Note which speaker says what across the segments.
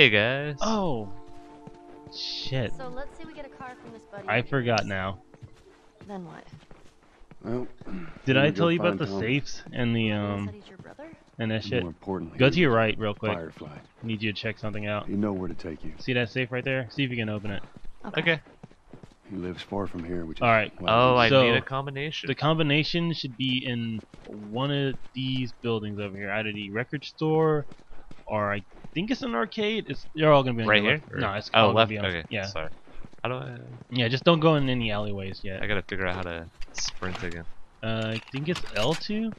Speaker 1: Hey guys.
Speaker 2: Oh. Shit.
Speaker 3: So let's say we get a car from this buddy.
Speaker 2: I forgot
Speaker 3: yours.
Speaker 2: now.
Speaker 3: Then what?
Speaker 4: Well,
Speaker 2: Did
Speaker 4: I'm
Speaker 2: I
Speaker 4: gonna
Speaker 2: tell you about the
Speaker 4: Tom.
Speaker 2: safes and the um
Speaker 3: said he's your brother?
Speaker 2: and that shit?
Speaker 4: More importantly,
Speaker 2: Go to your right real quick.
Speaker 4: Firefly.
Speaker 2: Need you to check something out.
Speaker 4: You know where to take you.
Speaker 2: See that safe right there? See if you can open it.
Speaker 1: Okay.
Speaker 4: He lives far from here, which
Speaker 2: All right.
Speaker 4: why
Speaker 1: Oh, I
Speaker 2: So,
Speaker 1: need a combination.
Speaker 2: The combination should be in one of these buildings over here, either the record store or I think it's an arcade. It's they're all gonna be on
Speaker 1: right
Speaker 2: your
Speaker 1: here?
Speaker 2: left. No, it's
Speaker 1: oh
Speaker 2: all gonna
Speaker 1: left.
Speaker 2: be on-
Speaker 1: Okay.
Speaker 2: Yeah,
Speaker 1: Sorry. How do I?
Speaker 2: yeah. Just don't go in any alleyways yet.
Speaker 1: I gotta figure out how to sprint again.
Speaker 2: Uh, I think it's L2.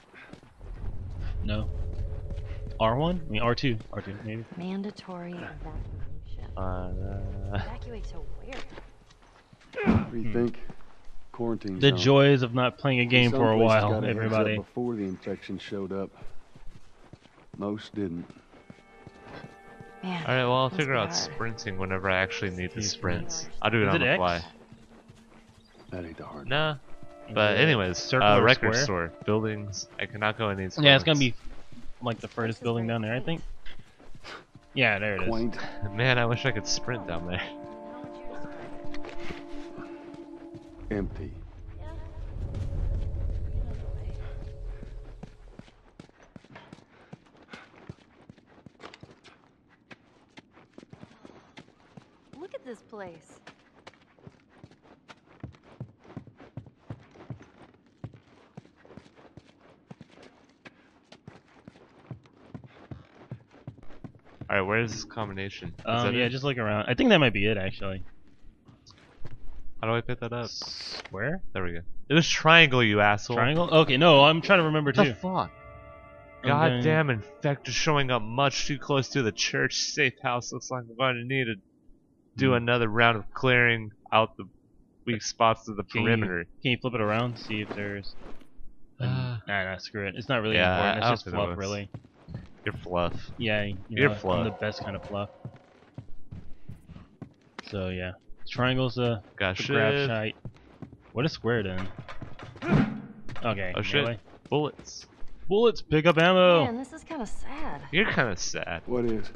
Speaker 2: No. R1? I mean R2. R2 maybe.
Speaker 3: Mandatory evacuation.
Speaker 1: Uh,
Speaker 3: Evacuate to where?
Speaker 4: What do think? Quarantine.
Speaker 2: The
Speaker 4: zone.
Speaker 2: joys of not playing a game for a while,
Speaker 4: got a heads up
Speaker 2: everybody.
Speaker 4: Before the infection showed up, most didn't.
Speaker 3: Man.
Speaker 1: all right. Well, I'll figure out
Speaker 3: hard.
Speaker 1: sprinting whenever I actually need the
Speaker 2: Speed
Speaker 1: sprints. I'll do it
Speaker 2: Is
Speaker 1: on
Speaker 2: it
Speaker 1: the
Speaker 2: X?
Speaker 1: fly.
Speaker 4: That ain't the hard.
Speaker 1: Nah. But anyways,
Speaker 2: Circle
Speaker 1: uh, record
Speaker 2: square?
Speaker 1: store, buildings. I cannot go in these.
Speaker 2: Yeah, it's gonna be like the furthest building down there, I think. Yeah, there it is.
Speaker 4: Quaint.
Speaker 1: Man, I wish I could sprint down there.
Speaker 3: How would you describe it?
Speaker 4: Empty.
Speaker 3: Yeah. Another way. Look at this place.
Speaker 1: All right, where is this combination? Is
Speaker 2: Um,
Speaker 1: that
Speaker 2: yeah,
Speaker 1: it?
Speaker 2: just look around. I think that might be it actually.
Speaker 1: How do I pick that up?
Speaker 2: Square?
Speaker 1: There we go. It was triangle, you asshole.
Speaker 2: Triangle? Okay, no, I'm trying to remember
Speaker 1: What
Speaker 2: too.
Speaker 1: the fuck?
Speaker 2: I'm
Speaker 1: God
Speaker 2: going-
Speaker 1: damn, infected showing up much too close to the church safe house. Looks like we're going to need to do
Speaker 2: Hmm.
Speaker 1: another round of clearing out the weak spots of the
Speaker 2: Can you-
Speaker 1: perimeter.
Speaker 2: Can you flip it around? See if there's. nah, nah, screw it. It's not really
Speaker 1: Yeah,
Speaker 2: important. It's
Speaker 1: I
Speaker 2: just
Speaker 1: don't think
Speaker 2: fluff,
Speaker 1: was.
Speaker 2: really.
Speaker 1: You're fluff.
Speaker 2: Yeah, you
Speaker 1: You're
Speaker 2: know,
Speaker 1: fluff.
Speaker 2: I'm the best kind of fluff. So yeah, triangle's a
Speaker 1: Got
Speaker 2: the grab
Speaker 1: shit.
Speaker 2: shite. What is square then? Okay.
Speaker 1: Oh, shit.
Speaker 2: melee.
Speaker 1: Bullets.
Speaker 2: Bullets, pick up ammo.
Speaker 3: Man, this is kind of sad.
Speaker 1: You're kind of sad.
Speaker 4: What is?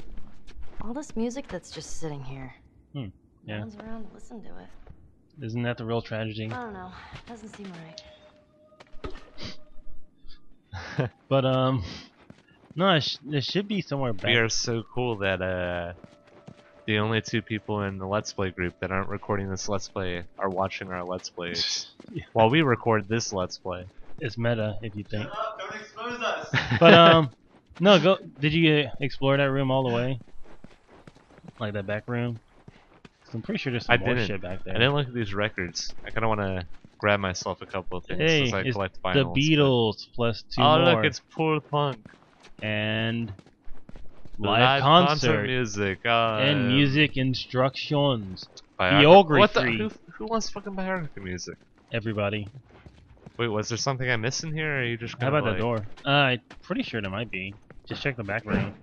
Speaker 3: All this music that's just sitting here.
Speaker 2: Hmm, yeah.
Speaker 3: No one's around to listen to it.
Speaker 2: Isn't that the real tragedy?
Speaker 3: I don't know. It Doesn't seem right.
Speaker 2: But um, no, it, sh- it should be somewhere back.
Speaker 1: We are so cool that uh, the only two people in the Let's Play group that aren't recording this Let's Play are watching our Let's Plays
Speaker 2: Yeah.
Speaker 1: while we record this Let's Play.
Speaker 2: It's meta if you think.
Speaker 5: Don't expose us.
Speaker 2: But um, no, go. Did you explore that room all the way? Like that back room? I'm pretty sure there's some
Speaker 1: I
Speaker 2: more
Speaker 1: didn't.
Speaker 2: shit back there.
Speaker 1: I didn't look at these records. I kind of want to grab myself a couple of things
Speaker 2: Hey,
Speaker 1: as I
Speaker 2: it's
Speaker 1: collect
Speaker 2: the
Speaker 1: vinyls. but-
Speaker 2: Beatles plus two
Speaker 1: oh
Speaker 2: more.
Speaker 1: look, it's Poor Punk.
Speaker 2: And live, concert,
Speaker 1: music. Uh,
Speaker 2: and music instructions.
Speaker 1: biography. What the? Who, who wants fucking biography music?
Speaker 2: Everybody.
Speaker 1: Wait, was there something I missed in here, or are you just
Speaker 2: How about
Speaker 1: of
Speaker 2: the door? Uh, I'm pretty sure there might be. Just check the back room.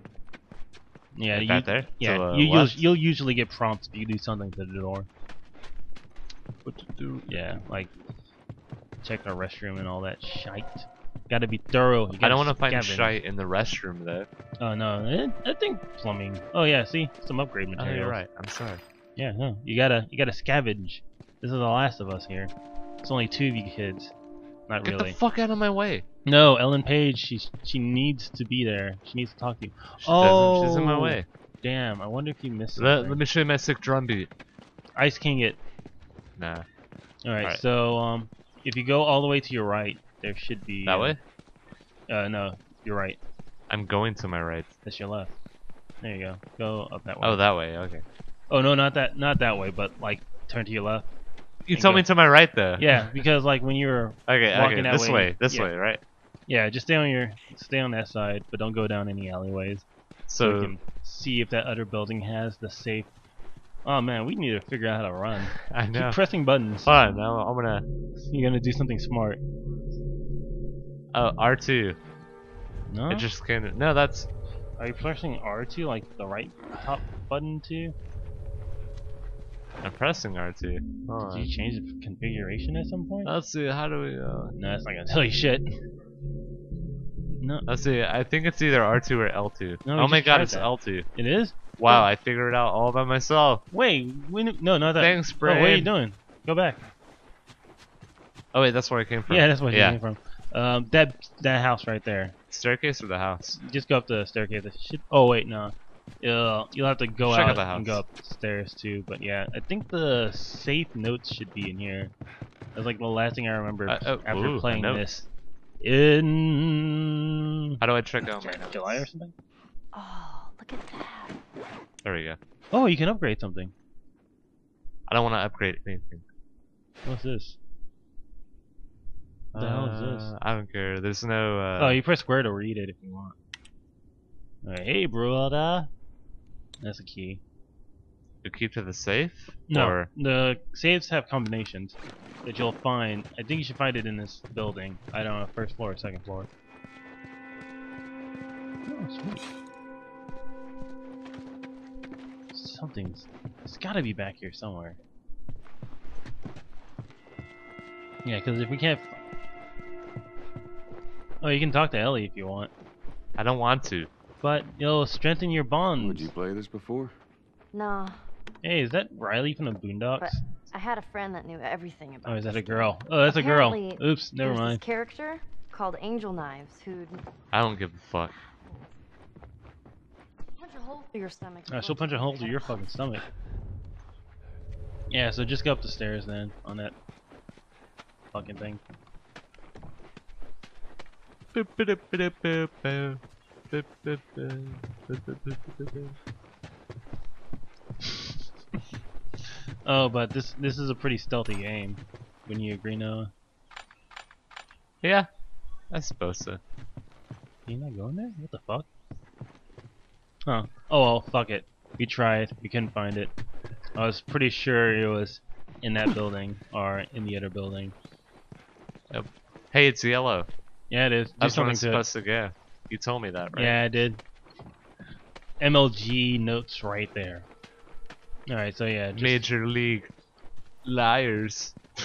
Speaker 2: Yeah,
Speaker 1: Like
Speaker 2: you,
Speaker 1: that there?
Speaker 2: Yeah.
Speaker 1: the
Speaker 2: You, you'll, you'll usually get prompts if you do something to the door.
Speaker 1: What to do?
Speaker 2: Yeah, like check our restroom and all that shite. Got to be thorough.
Speaker 1: I don't
Speaker 2: want to
Speaker 1: find shite in the restroom though.
Speaker 2: Oh no, eh, I think plumbing. Oh yeah, see some upgrade
Speaker 1: material.
Speaker 2: Oh,
Speaker 1: you're right. I'm sorry.
Speaker 2: Yeah, no, you gotta you gotta scavenge. This is the last of us here. It's only two of you kids. Not
Speaker 1: Get
Speaker 2: really.
Speaker 1: the fuck out of my way.
Speaker 2: no, Ellen Page. She she needs to be there. She needs to talk to you.
Speaker 1: She doesn't. She's in my
Speaker 2: Oh.
Speaker 1: way.
Speaker 2: Damn, I wonder if you missed
Speaker 1: Let, let me show you my sick drum beat.
Speaker 2: Ice King it.
Speaker 1: Nah.
Speaker 2: All right,
Speaker 1: Alright.
Speaker 2: so um, if you go all the way to your right, there should be
Speaker 1: That
Speaker 2: uh,
Speaker 1: way?
Speaker 2: Uh, no, you're right.
Speaker 1: I'm going to my right.
Speaker 2: That's your left. There you go. Go up that way.
Speaker 1: Oh, that way. Okay.
Speaker 2: Oh no, not that, not that way, but like turn to your left.
Speaker 1: You told
Speaker 2: go-
Speaker 1: me to my right though.
Speaker 2: Yeah, because like when you're
Speaker 1: Okay.
Speaker 2: Walking
Speaker 1: Okay.
Speaker 2: that
Speaker 1: This
Speaker 2: way,
Speaker 1: way. This
Speaker 2: yeah.
Speaker 1: way. Right.
Speaker 2: yeah, just stay on your stay on that side, but don't go down any alleyways. So, we
Speaker 1: So
Speaker 2: can see if that other building has the safe. Oh man, we need to figure out how to run.
Speaker 1: I know.
Speaker 2: Keep pressing buttons.
Speaker 1: Fine. Now I'm gonna.
Speaker 2: You're gonna do something smart.
Speaker 1: Oh, R2.
Speaker 2: No.
Speaker 1: It just kind of. No, that's.
Speaker 2: Are you pressing R2 like the right top button too?
Speaker 1: I'm pressing R2. Hold
Speaker 2: Did
Speaker 1: on.
Speaker 2: you change the configuration at some point?
Speaker 1: Let's see. How do we? Uh,
Speaker 2: no, that's not gonna tell you shit. No,
Speaker 1: let's see. I think it's either R2 or L2.
Speaker 2: No,
Speaker 1: oh my god, it's
Speaker 2: that.
Speaker 1: L2.
Speaker 2: it is.
Speaker 1: Wow, I figured it out all by myself.
Speaker 2: Wait, when, no, not that.
Speaker 1: Thanks,
Speaker 2: Oh, what are you doing? Go back.
Speaker 1: Oh wait, that's where I came from.
Speaker 2: Yeah, that's where you
Speaker 1: yeah.
Speaker 2: came from. Um, that that house right there.
Speaker 1: Staircase or the house?
Speaker 2: Just go up the staircase. It should- oh wait, no. You'll, you'll have to go
Speaker 1: Check out
Speaker 2: out
Speaker 1: the
Speaker 2: and
Speaker 1: house.
Speaker 2: go upstairs too. But yeah, I think the safe notes should be in here. That's like the last thing I remember
Speaker 1: Uh, oh,
Speaker 2: after
Speaker 1: ooh,
Speaker 2: playing this. In
Speaker 1: How do I check out my
Speaker 2: Jan-
Speaker 1: notes?
Speaker 2: July or something.
Speaker 3: Oh, look at that.
Speaker 1: There we go.
Speaker 2: Oh, you can upgrade something.
Speaker 1: I don't want to upgrade anything.
Speaker 2: What's this? What the hell is this?
Speaker 1: Uh, I don't care. There's no. Uh,
Speaker 2: oh, you press square to read it if you want. Alright, hey, brother. That's a key.
Speaker 1: to keep to the safe.
Speaker 2: No,
Speaker 1: Or
Speaker 2: the saves have combinations that you'll find. I think you should find it in this building. I don't know, first floor or second floor. Oh, sweet. Something's. It's gotta be back here somewhere. Yeah, because if we can't. F- Oh, you can talk to Ellie if you want.
Speaker 1: I don't want to.
Speaker 2: But it'll strengthen your bonds.
Speaker 4: Would you play this before?
Speaker 3: No,
Speaker 2: Hey, is that Riley from the Boondocks?
Speaker 3: But- I had a friend that knew everything about
Speaker 2: Oh, is that a girl?
Speaker 3: game.
Speaker 2: Oh, that's a girl. Oops, never mind.
Speaker 3: This character called Angel Knives who
Speaker 1: I don't give a fuck.
Speaker 3: punch a hole through your stomach.
Speaker 2: Uh, she'll punch a hole through your fucking stomach. Yeah, so just go up the stairs then on that fucking thing. Oh, but this this is a pretty stealthy game. Wouldn't you agree, Noah?
Speaker 1: Yeah, I suppose so.
Speaker 2: You not going there? What the fuck? Huh. Oh well, fuck it. We tried. We couldn't find it. I was pretty sure it was in that building or in the other building.
Speaker 1: Hey, it's yellow.
Speaker 2: Yeah, it is. Do
Speaker 1: That's where
Speaker 2: something
Speaker 1: it's
Speaker 2: to
Speaker 1: supposed to go. You told me that, right?
Speaker 2: Yeah, I did. MLG notes right there. Alright, so yeah. Just,
Speaker 1: Major League Liars.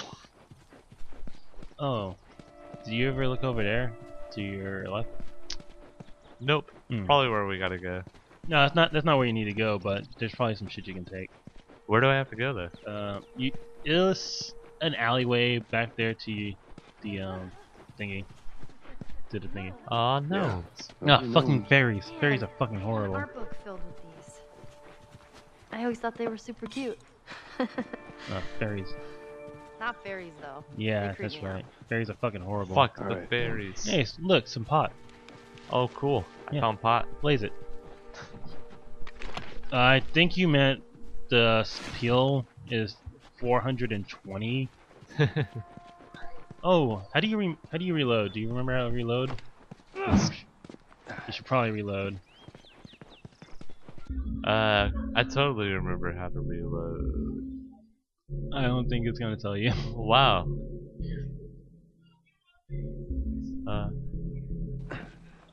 Speaker 2: Oh. Do you ever look over there? To your left?
Speaker 1: Nope.
Speaker 2: Hmm.
Speaker 1: Probably where we gotta go.
Speaker 2: No, that's not that's not where you need to go, but there's probably some shit you can take.
Speaker 1: Where do I have to go though?
Speaker 2: Uh, you it's an alleyway back there to the um thingy. To the thingy.
Speaker 1: Oh no.
Speaker 2: No,
Speaker 4: Never
Speaker 2: fucking
Speaker 4: known.
Speaker 2: fairies.
Speaker 3: Yeah,
Speaker 2: Fairies are fucking horrible.
Speaker 3: Art book filled with these. I always thought they were super cute.
Speaker 2: Uh, fairies.
Speaker 3: Not fairies though.
Speaker 2: Yeah, that's
Speaker 3: me out.
Speaker 2: right. Fairies are fucking horrible.
Speaker 1: Fuck the
Speaker 4: Alright.
Speaker 1: fairies.
Speaker 2: Hey, look, some pot.
Speaker 1: Oh cool. I
Speaker 2: Yeah.
Speaker 1: found pot.
Speaker 2: Blaze it. Uh, I think you meant the peel is 420. Oh, how do you re- how do you reload? Do you remember how to reload? You should probably reload.
Speaker 1: Uh, I totally remember how to reload.
Speaker 2: I don't think it's gonna tell you.
Speaker 1: Wow. Uh,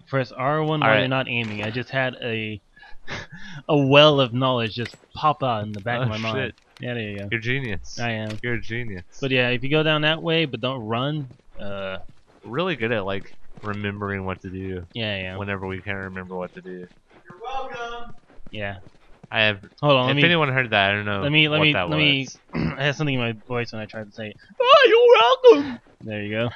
Speaker 2: Press R1 while
Speaker 1: Alright.
Speaker 2: you're not aiming. I just had a a well of knowledge just pop out in the back
Speaker 1: oh
Speaker 2: of my mind.
Speaker 1: Shit.
Speaker 2: Yeah, there you go.
Speaker 1: You're genius.
Speaker 2: I am.
Speaker 1: You're a genius.
Speaker 2: But yeah, if you go down that way but don't run, uh,
Speaker 1: really good at like remembering what to do
Speaker 2: yeah, yeah,
Speaker 1: whenever we can't remember what to do. You're welcome.
Speaker 2: Yeah.
Speaker 1: I have.
Speaker 2: Hold on,
Speaker 1: if
Speaker 2: me
Speaker 1: anyone heard that, I don't know.
Speaker 2: let me let me
Speaker 1: that
Speaker 2: let me. I had something in my voice when I tried to say, "Oh, you're welcome." There you go.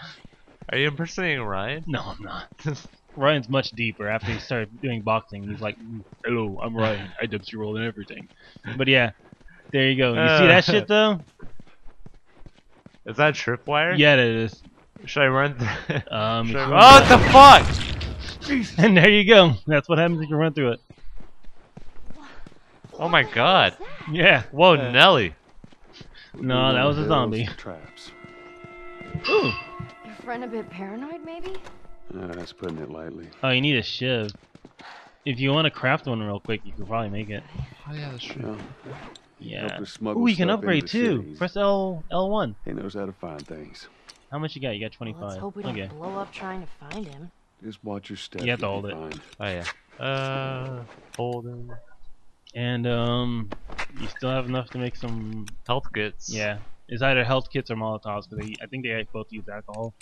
Speaker 1: Are you impersonating Ryan?
Speaker 2: No, I'm not. Ryan's much deeper after he started doing boxing. He's like, "Mm, "Hello, I'm Ryan. I dubs you roll and everything." But yeah, there you go. You see that shit though?
Speaker 1: Is that tripwire?
Speaker 2: Yeah, it is.
Speaker 1: Should I run through?
Speaker 2: Um,
Speaker 1: Should I-
Speaker 2: you-
Speaker 1: Oh, what the fuck!
Speaker 2: and there you go. That's what happens if you run through it.
Speaker 1: Oh my god!
Speaker 2: Yeah.
Speaker 1: Whoa,
Speaker 2: Uh,
Speaker 1: Nelly!
Speaker 2: No, that was a zombie.
Speaker 4: Traps.
Speaker 2: Ooh.
Speaker 3: Your friend a bit paranoid, maybe?
Speaker 4: Uh, that's putting it lightly.
Speaker 2: Oh, you need a shiv. If you want to craft one real quick, you could probably make it.
Speaker 1: Oh yeah, that's true.
Speaker 4: Well,
Speaker 2: Yeah.
Speaker 4: help
Speaker 2: Ooh, you can upgrade too.
Speaker 4: cities.
Speaker 2: Press L L1.
Speaker 4: He knows how to find things.
Speaker 2: How much you got? You got
Speaker 3: Well,
Speaker 2: 25.
Speaker 3: let's hope we don't
Speaker 2: okay.
Speaker 3: blow up trying to find him.
Speaker 4: Just watch your step.
Speaker 2: You have to
Speaker 4: you'll
Speaker 2: hold it.
Speaker 4: fine.
Speaker 1: Oh yeah. Uh, Holden.
Speaker 2: And um, you still have enough to make some.
Speaker 1: Health kits.
Speaker 2: Yeah, it's either health kits or Molotovs because I think they both use alcohol.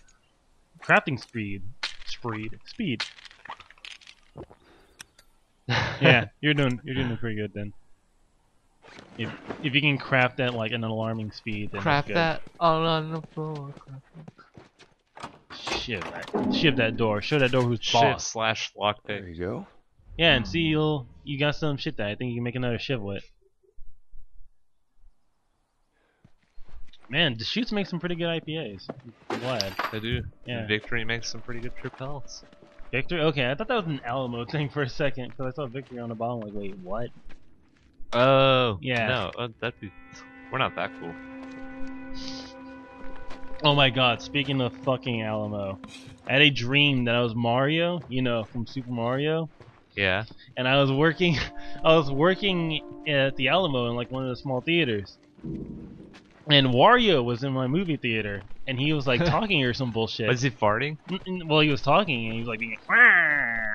Speaker 2: Crafting speed, speed, speed. yeah, you're doing you're doing pretty good then. If if you can craft that like an alarming speed, then
Speaker 1: Craft
Speaker 2: that's good.
Speaker 1: that all on the floor.
Speaker 2: Shiv that, shiv that door. Show that door who's
Speaker 1: Shift
Speaker 2: boss.
Speaker 1: slash
Speaker 4: There you go.
Speaker 2: Yeah, and hmm. see you'll you got some shit that I think you can make another shiv with. Man, the shoots make some pretty good IPAs. I'm glad.
Speaker 1: They do.
Speaker 2: Yeah.
Speaker 1: Victory makes some pretty good tripels.
Speaker 2: Victory? Okay, I thought that was an Alamo thing for a second because I saw Victory on the bottom. Like, wait, what?
Speaker 1: Oh.
Speaker 2: Yeah.
Speaker 1: No, uh, that'd be. We're not that cool.
Speaker 2: Oh my god, speaking of fucking Alamo, I had a dream that I was Mario, you know, from Super Mario,
Speaker 1: Yeah.
Speaker 2: and I was working, I was working at the Alamo in like one of the small theaters, and Wario was in my movie theater, and he was like talking or some bullshit.
Speaker 1: Was he farting?
Speaker 2: N- n- well, he was talking, and he was like being.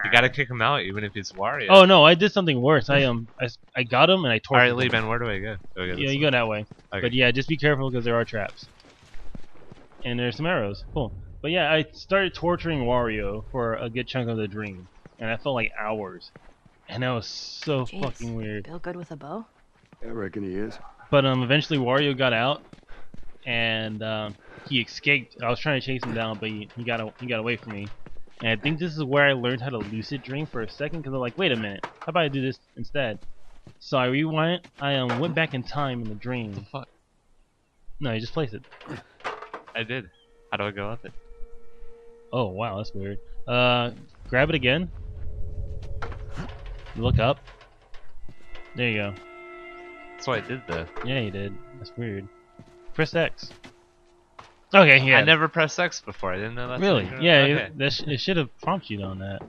Speaker 1: You gotta kick him out even if he's Wario.
Speaker 2: Oh no, I did something worse. I um, I, s- I got him and I tortured
Speaker 1: Alright, Lee
Speaker 2: him.
Speaker 1: Ben, where do I go? Do I
Speaker 2: Yeah, you
Speaker 1: way?
Speaker 2: go that way.
Speaker 1: Okay.
Speaker 2: But yeah, just be careful because there are traps. And there's some arrows. Cool. But yeah, I started torturing Wario for a good chunk of the dream, and I felt like hours, and that was so
Speaker 3: Jeez.
Speaker 2: fucking weird.
Speaker 3: Feel good with a bow?
Speaker 4: I reckon he is.
Speaker 2: But um, eventually Wario got out, and um, he escaped. I was trying to chase him down, but he, he got a, he got away from me. And I think this is where I learned how to lucid dream for a second, because I'm like, wait a minute, how about I do this instead? So I rewind. I um went back in time in the dream.
Speaker 1: What the fuck?
Speaker 2: No, you just place it.
Speaker 1: I did. How do I go up it?
Speaker 2: Oh wow, that's weird. Uh, grab it again. Look up. There you go.
Speaker 1: That's what I did though.
Speaker 2: Yeah, you did. That's weird. Press X. Okay, yeah.
Speaker 1: I never pressed X before. I didn't know that.
Speaker 2: Really? Yeah, it, that sh- it should have prompted you on that.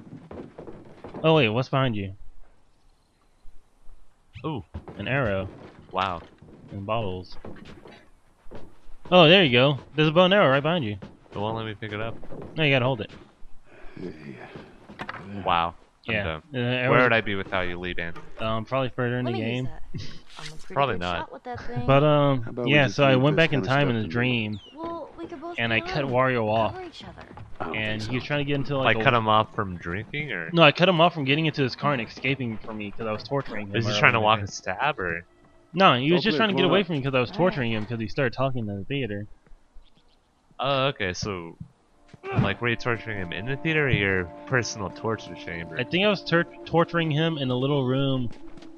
Speaker 2: Oh wait, what's behind you?
Speaker 1: Ooh.
Speaker 2: An arrow
Speaker 1: Wow.
Speaker 2: and bottles. Oh, there you go. There's a bow and arrow right behind you.
Speaker 1: It won't let me pick it up.
Speaker 2: No, you gotta hold it.
Speaker 4: Yeah.
Speaker 1: Wow. I'm
Speaker 2: Yeah.
Speaker 1: dumb.
Speaker 2: Uh, arrows-
Speaker 1: Where would I be without you, Liban?
Speaker 2: Um, probably further in the game.
Speaker 3: that. I'm a pretty
Speaker 1: Probably not.
Speaker 3: shot with that thing.
Speaker 2: But um, yeah. So I went back in time in
Speaker 4: stuff
Speaker 2: the dream,
Speaker 3: well, we could both
Speaker 2: and I cut. Wario off,
Speaker 3: Cover each other.
Speaker 4: I don't
Speaker 2: and
Speaker 4: think
Speaker 2: he was trying to get into
Speaker 1: Like,
Speaker 2: like,
Speaker 1: cut him off from drinking, or
Speaker 2: No, I cut him off from getting into his car and escaping from me because I was torturing him.
Speaker 1: is he
Speaker 2: earlier
Speaker 1: trying to walk
Speaker 2: day.
Speaker 1: a stab, or
Speaker 2: No, he was just trying to get away from me because I was torturing him because he started talking in the theater.
Speaker 1: oh, okay, so like were you torturing him in the theater or your personal torture chamber?
Speaker 2: I think I was tor- torturing him in a little room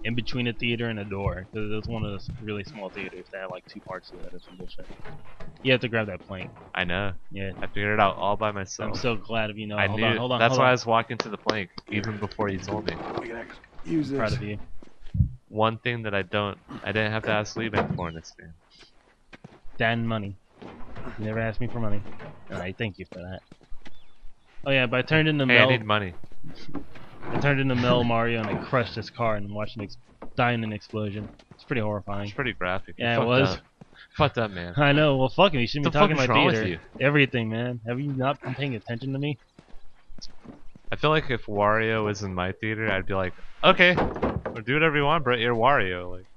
Speaker 2: in between a theater and a door because it was one of those really small theaters that had like two parts to it or some bullshit. You have to grab that plank.
Speaker 1: I know.
Speaker 2: Yeah.
Speaker 1: I figured it out all by myself.
Speaker 2: I'm so glad of you know.
Speaker 1: I
Speaker 2: hold
Speaker 1: knew.
Speaker 2: on, hold on.
Speaker 1: That's
Speaker 2: hold
Speaker 1: why
Speaker 2: on.
Speaker 1: I was walking to the plank even before you told me.
Speaker 4: We can actually use this.
Speaker 2: proud of you.
Speaker 1: One thing that I don't, I didn't have to ask Liban for in this game.
Speaker 2: Dan money. You never asked me for money. And I thank you for that. Oh yeah, but I turned into
Speaker 1: Hey, I
Speaker 2: Mel.
Speaker 1: need money.
Speaker 2: I turned into Mel Mario and I crushed this car and watched ex- die in an explosion. It's pretty horrifying.
Speaker 1: It's pretty graphic.
Speaker 2: Yeah, it was.
Speaker 1: Up. Fucked up, man.
Speaker 2: I know. Well, fuck him. You shouldn't
Speaker 1: What
Speaker 2: be talking
Speaker 1: about
Speaker 2: theater.
Speaker 1: you?
Speaker 2: Everything, man. Have you not been paying attention to me?
Speaker 1: I feel like if Wario was in my theater, I'd be like, okay, or do whatever you want, bro. You're Wario. Like,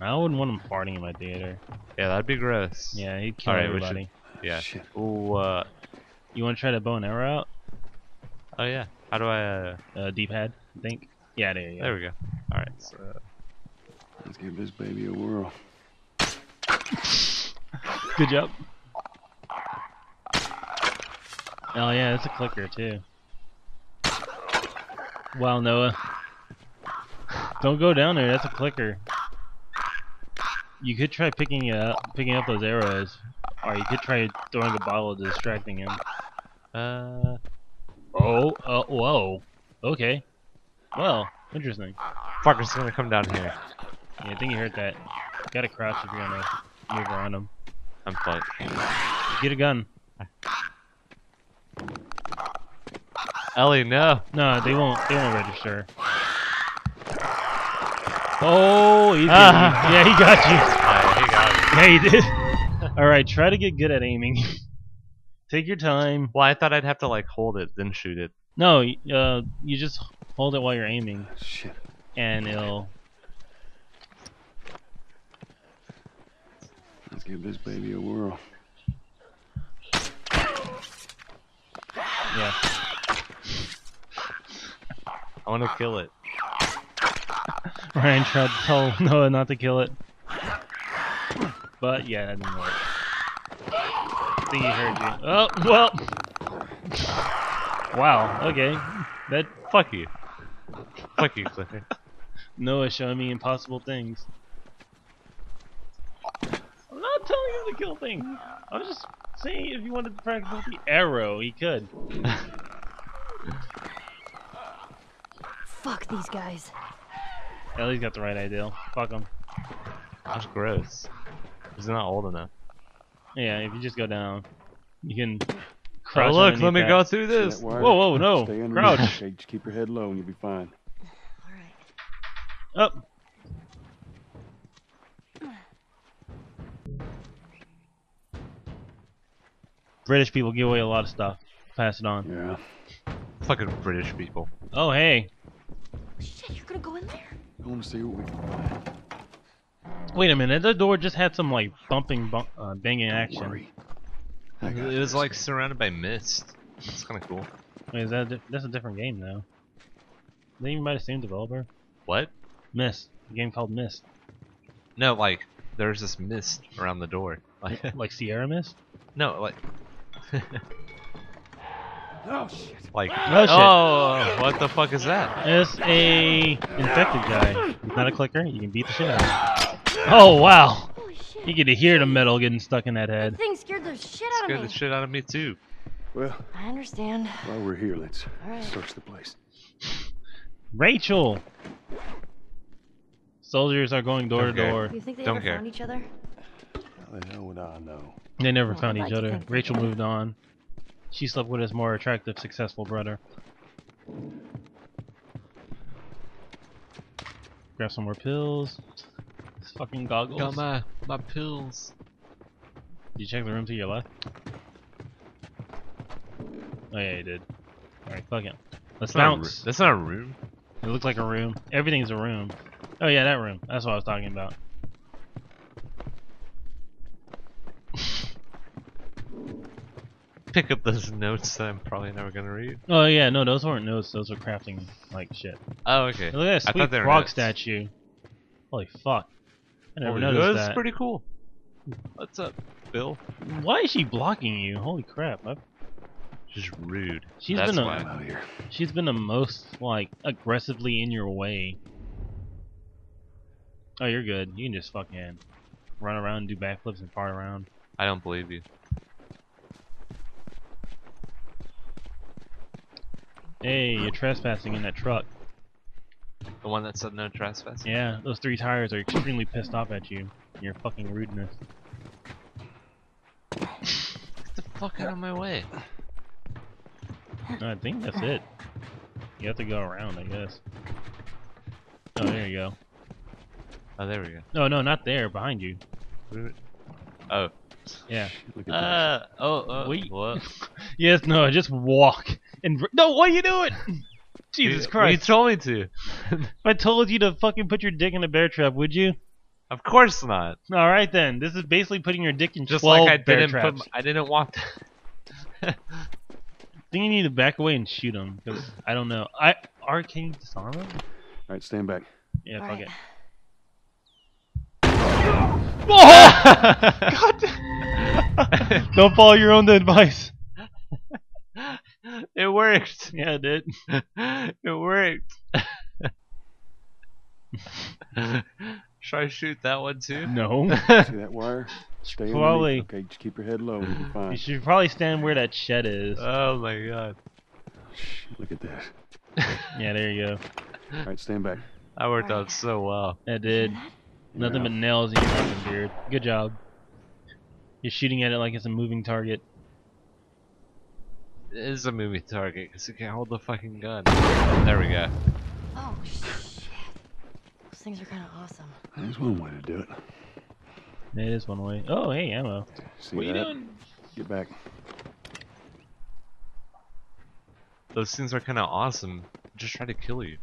Speaker 2: I wouldn't want him farting in my theater.
Speaker 1: yeah, that'd be gross.
Speaker 2: Yeah, he'd kill
Speaker 1: Alright, we should-
Speaker 2: everybody.
Speaker 1: Yeah.
Speaker 4: Shit.
Speaker 1: Ooh. Uh,
Speaker 2: You want to try to bow and arrow out?
Speaker 1: oh yeah. How do I? Uh,
Speaker 2: Uh, D-pad, I think. Yeah, there you go.
Speaker 1: there we go. All right. So,
Speaker 4: Let's give this baby a whirl.
Speaker 2: Good job. Oh yeah, it's a clicker too. Wow, Noah. Don't go down there. That's a clicker. You could try picking up, picking up those arrows, or you could try throwing a bottle distracting him.
Speaker 1: uh,
Speaker 2: Oh, uh, whoa. Okay. Well, interesting.
Speaker 1: fucker's gonna come down here.
Speaker 2: Yeah, I think you heard that. You gotta crouch if you're gonna move around him.
Speaker 1: I'm fucked.
Speaker 2: Get a gun.
Speaker 1: Ellie, no.
Speaker 2: No, they won't. They won't register. Oh, he's
Speaker 1: Ah.
Speaker 2: yeah, he got you.
Speaker 1: Uh, he got it.
Speaker 2: Yeah, he did. All right, try to get good at aiming. Take your time.
Speaker 1: Well, I thought I'd have to like hold it, then shoot it.
Speaker 2: No, uh, you just hold it while you're aiming,
Speaker 4: Shit.
Speaker 2: and it'll.
Speaker 4: Let's give this baby a whirl.
Speaker 2: Yeah.
Speaker 1: I want to kill it.
Speaker 2: Ryan tried to tell Noah not to kill it. But yeah, that didn't work. I think he heard you. Oh, well. Wow, okay. That
Speaker 1: Fuck you. Fuck you, Clifford.
Speaker 2: Noah showing me impossible things. I'm not telling him to kill things. I was just saying if he wanted to practice with the arrow, he could.
Speaker 3: Fuck these guys.
Speaker 2: Ellie's got the right idea. Fuck him.
Speaker 1: That's gross. He's not old enough.
Speaker 2: Yeah, if you just go down, you can
Speaker 1: Oh look, let me
Speaker 2: that.
Speaker 1: go through this.
Speaker 2: Whoa, whoa, no.
Speaker 4: Stay underneath.
Speaker 2: Crouch.
Speaker 4: Okay, just keep your head low and you'll be fine.
Speaker 3: All right.
Speaker 2: Up. British people give away a lot of stuff. Pass it on.
Speaker 4: Yeah.
Speaker 1: Fucking British people.
Speaker 2: Oh, hey.
Speaker 3: Shit, you're gonna go in there?
Speaker 4: I want to see what we can find.
Speaker 2: Wait a minute. The door just had some, like, bumping, bump, uh, banging action.
Speaker 4: worry.
Speaker 1: It was
Speaker 4: this.
Speaker 1: like surrounded by mist. It's kind of cool.
Speaker 2: Wait, is that a that's a different game, though. They even by the same developer?
Speaker 1: What?
Speaker 2: Myst. A game called Myst.
Speaker 1: No, like there's this mist around the door. Like
Speaker 2: Like Sierra Mist?
Speaker 1: no, like
Speaker 4: Oh shit!
Speaker 1: like
Speaker 2: Oh, shit.
Speaker 1: oh, what the fuck is that?
Speaker 2: It's a infected guy. He's not a clicker. You can beat the shit out of him. Ah! Oh, wow.
Speaker 3: Holy shit.
Speaker 2: You get to hear the metal getting stuck in that head.
Speaker 3: That
Speaker 2: head.
Speaker 3: thing scared the shit out
Speaker 1: Scared
Speaker 3: of
Speaker 1: the
Speaker 3: me.
Speaker 1: shit out of me too.
Speaker 4: Well,
Speaker 3: I understand.
Speaker 4: while we're here, let's
Speaker 3: All right.
Speaker 4: search the place.
Speaker 2: Rachel! Soldiers are going door to
Speaker 1: Okay.
Speaker 2: door.
Speaker 3: You think they
Speaker 1: Don't
Speaker 3: ever
Speaker 1: care.
Speaker 3: found each other?
Speaker 4: How the hell would I know?
Speaker 2: They never
Speaker 3: Well,
Speaker 2: found
Speaker 3: I'd
Speaker 2: each
Speaker 3: like
Speaker 2: other. Rachel moved on. She slept with his more attractive, successful brother. Grab some more pills. These fucking goggles.
Speaker 1: Got my my pills.
Speaker 2: Did you check the room to your left? Oh yeah, you did. Alright, fuck it. Let's
Speaker 1: That's not, a
Speaker 2: bounce.
Speaker 1: that's not a room.
Speaker 2: It looked like a room. Everything's a room. Oh yeah, that room. That's what I was talking about.
Speaker 1: Pick up those notes that I'm probably never gonna read.
Speaker 2: Oh yeah, no, those weren't notes. Those were crafting like shit.
Speaker 1: Oh, okay.
Speaker 2: Look at that
Speaker 1: I
Speaker 2: sweet
Speaker 1: thought they were
Speaker 2: frog
Speaker 1: notes.
Speaker 2: statue. Holy fuck! I never
Speaker 1: Holy-
Speaker 2: noticed
Speaker 1: that's
Speaker 2: that.
Speaker 1: pretty cool. What's up, Bill?
Speaker 2: Why is she blocking you? Holy crap! I've,
Speaker 1: Just rude.
Speaker 2: She's
Speaker 1: That's
Speaker 2: been a-
Speaker 1: why.
Speaker 4: I'm out here.
Speaker 2: she's been the most like aggressively in your way. Oh, you're good. You can just fucking run around and do backflips and fart around.
Speaker 1: I don't believe you.
Speaker 2: Hey, you're trespassing in that truck.
Speaker 1: The one that said no trespassing.
Speaker 2: Yeah, those three tires are extremely pissed off at you. Your fucking rudeness.
Speaker 1: Get the fuck out of my way.
Speaker 2: I think that's it. You have to go around, I guess. Oh, there you go.
Speaker 1: Oh, there we go.
Speaker 2: No, no, not there. Behind you.
Speaker 1: Oh.
Speaker 2: Yeah.
Speaker 1: Uh, oh, uh,
Speaker 2: Wait.
Speaker 1: What?
Speaker 2: Yes, no, just walk and no. What are you doing? Jesus
Speaker 1: You-
Speaker 2: Christ!
Speaker 1: You told me to.
Speaker 2: if I told you to fucking put your dick in a bear trap, would you?
Speaker 1: Of course not.
Speaker 2: All right then. This is basically putting your dick in
Speaker 1: Just
Speaker 2: 12
Speaker 1: like I
Speaker 2: bear
Speaker 1: didn't
Speaker 2: traps.
Speaker 1: put. I didn't want.
Speaker 2: I think you need to back away and shoot him because I don't know. I are can you disarm him?
Speaker 4: All right, stand back.
Speaker 2: Yeah,
Speaker 3: All
Speaker 2: fuck
Speaker 3: right.
Speaker 2: it. God! don't follow your own advice.
Speaker 1: it worked.
Speaker 2: Yeah, it did.
Speaker 1: it worked. Should I shoot that one too?
Speaker 2: No.
Speaker 4: See that wire? Stay underneath.
Speaker 2: Probably.
Speaker 4: Okay, just keep your head low and you'll be
Speaker 2: You should probably stand where that shed is.
Speaker 1: Oh my god.
Speaker 4: Shh, look at this.
Speaker 2: Yeah, there you go.
Speaker 4: All right, stand back.
Speaker 1: That worked out so well.
Speaker 2: It did. Nothing but nails in your fucking beard. Good job. You're shooting at it like it's a moving target.
Speaker 1: It is a movie target because it can't hold the fucking gun. There we go.
Speaker 3: Oh shit. Those things are kind of awesome.
Speaker 4: There's one way to do it.
Speaker 2: It is one way. Oh, hey, ammo.
Speaker 4: See
Speaker 1: What are you doing?
Speaker 4: Get back.
Speaker 1: Those things are kind of awesome. Just try to kill you.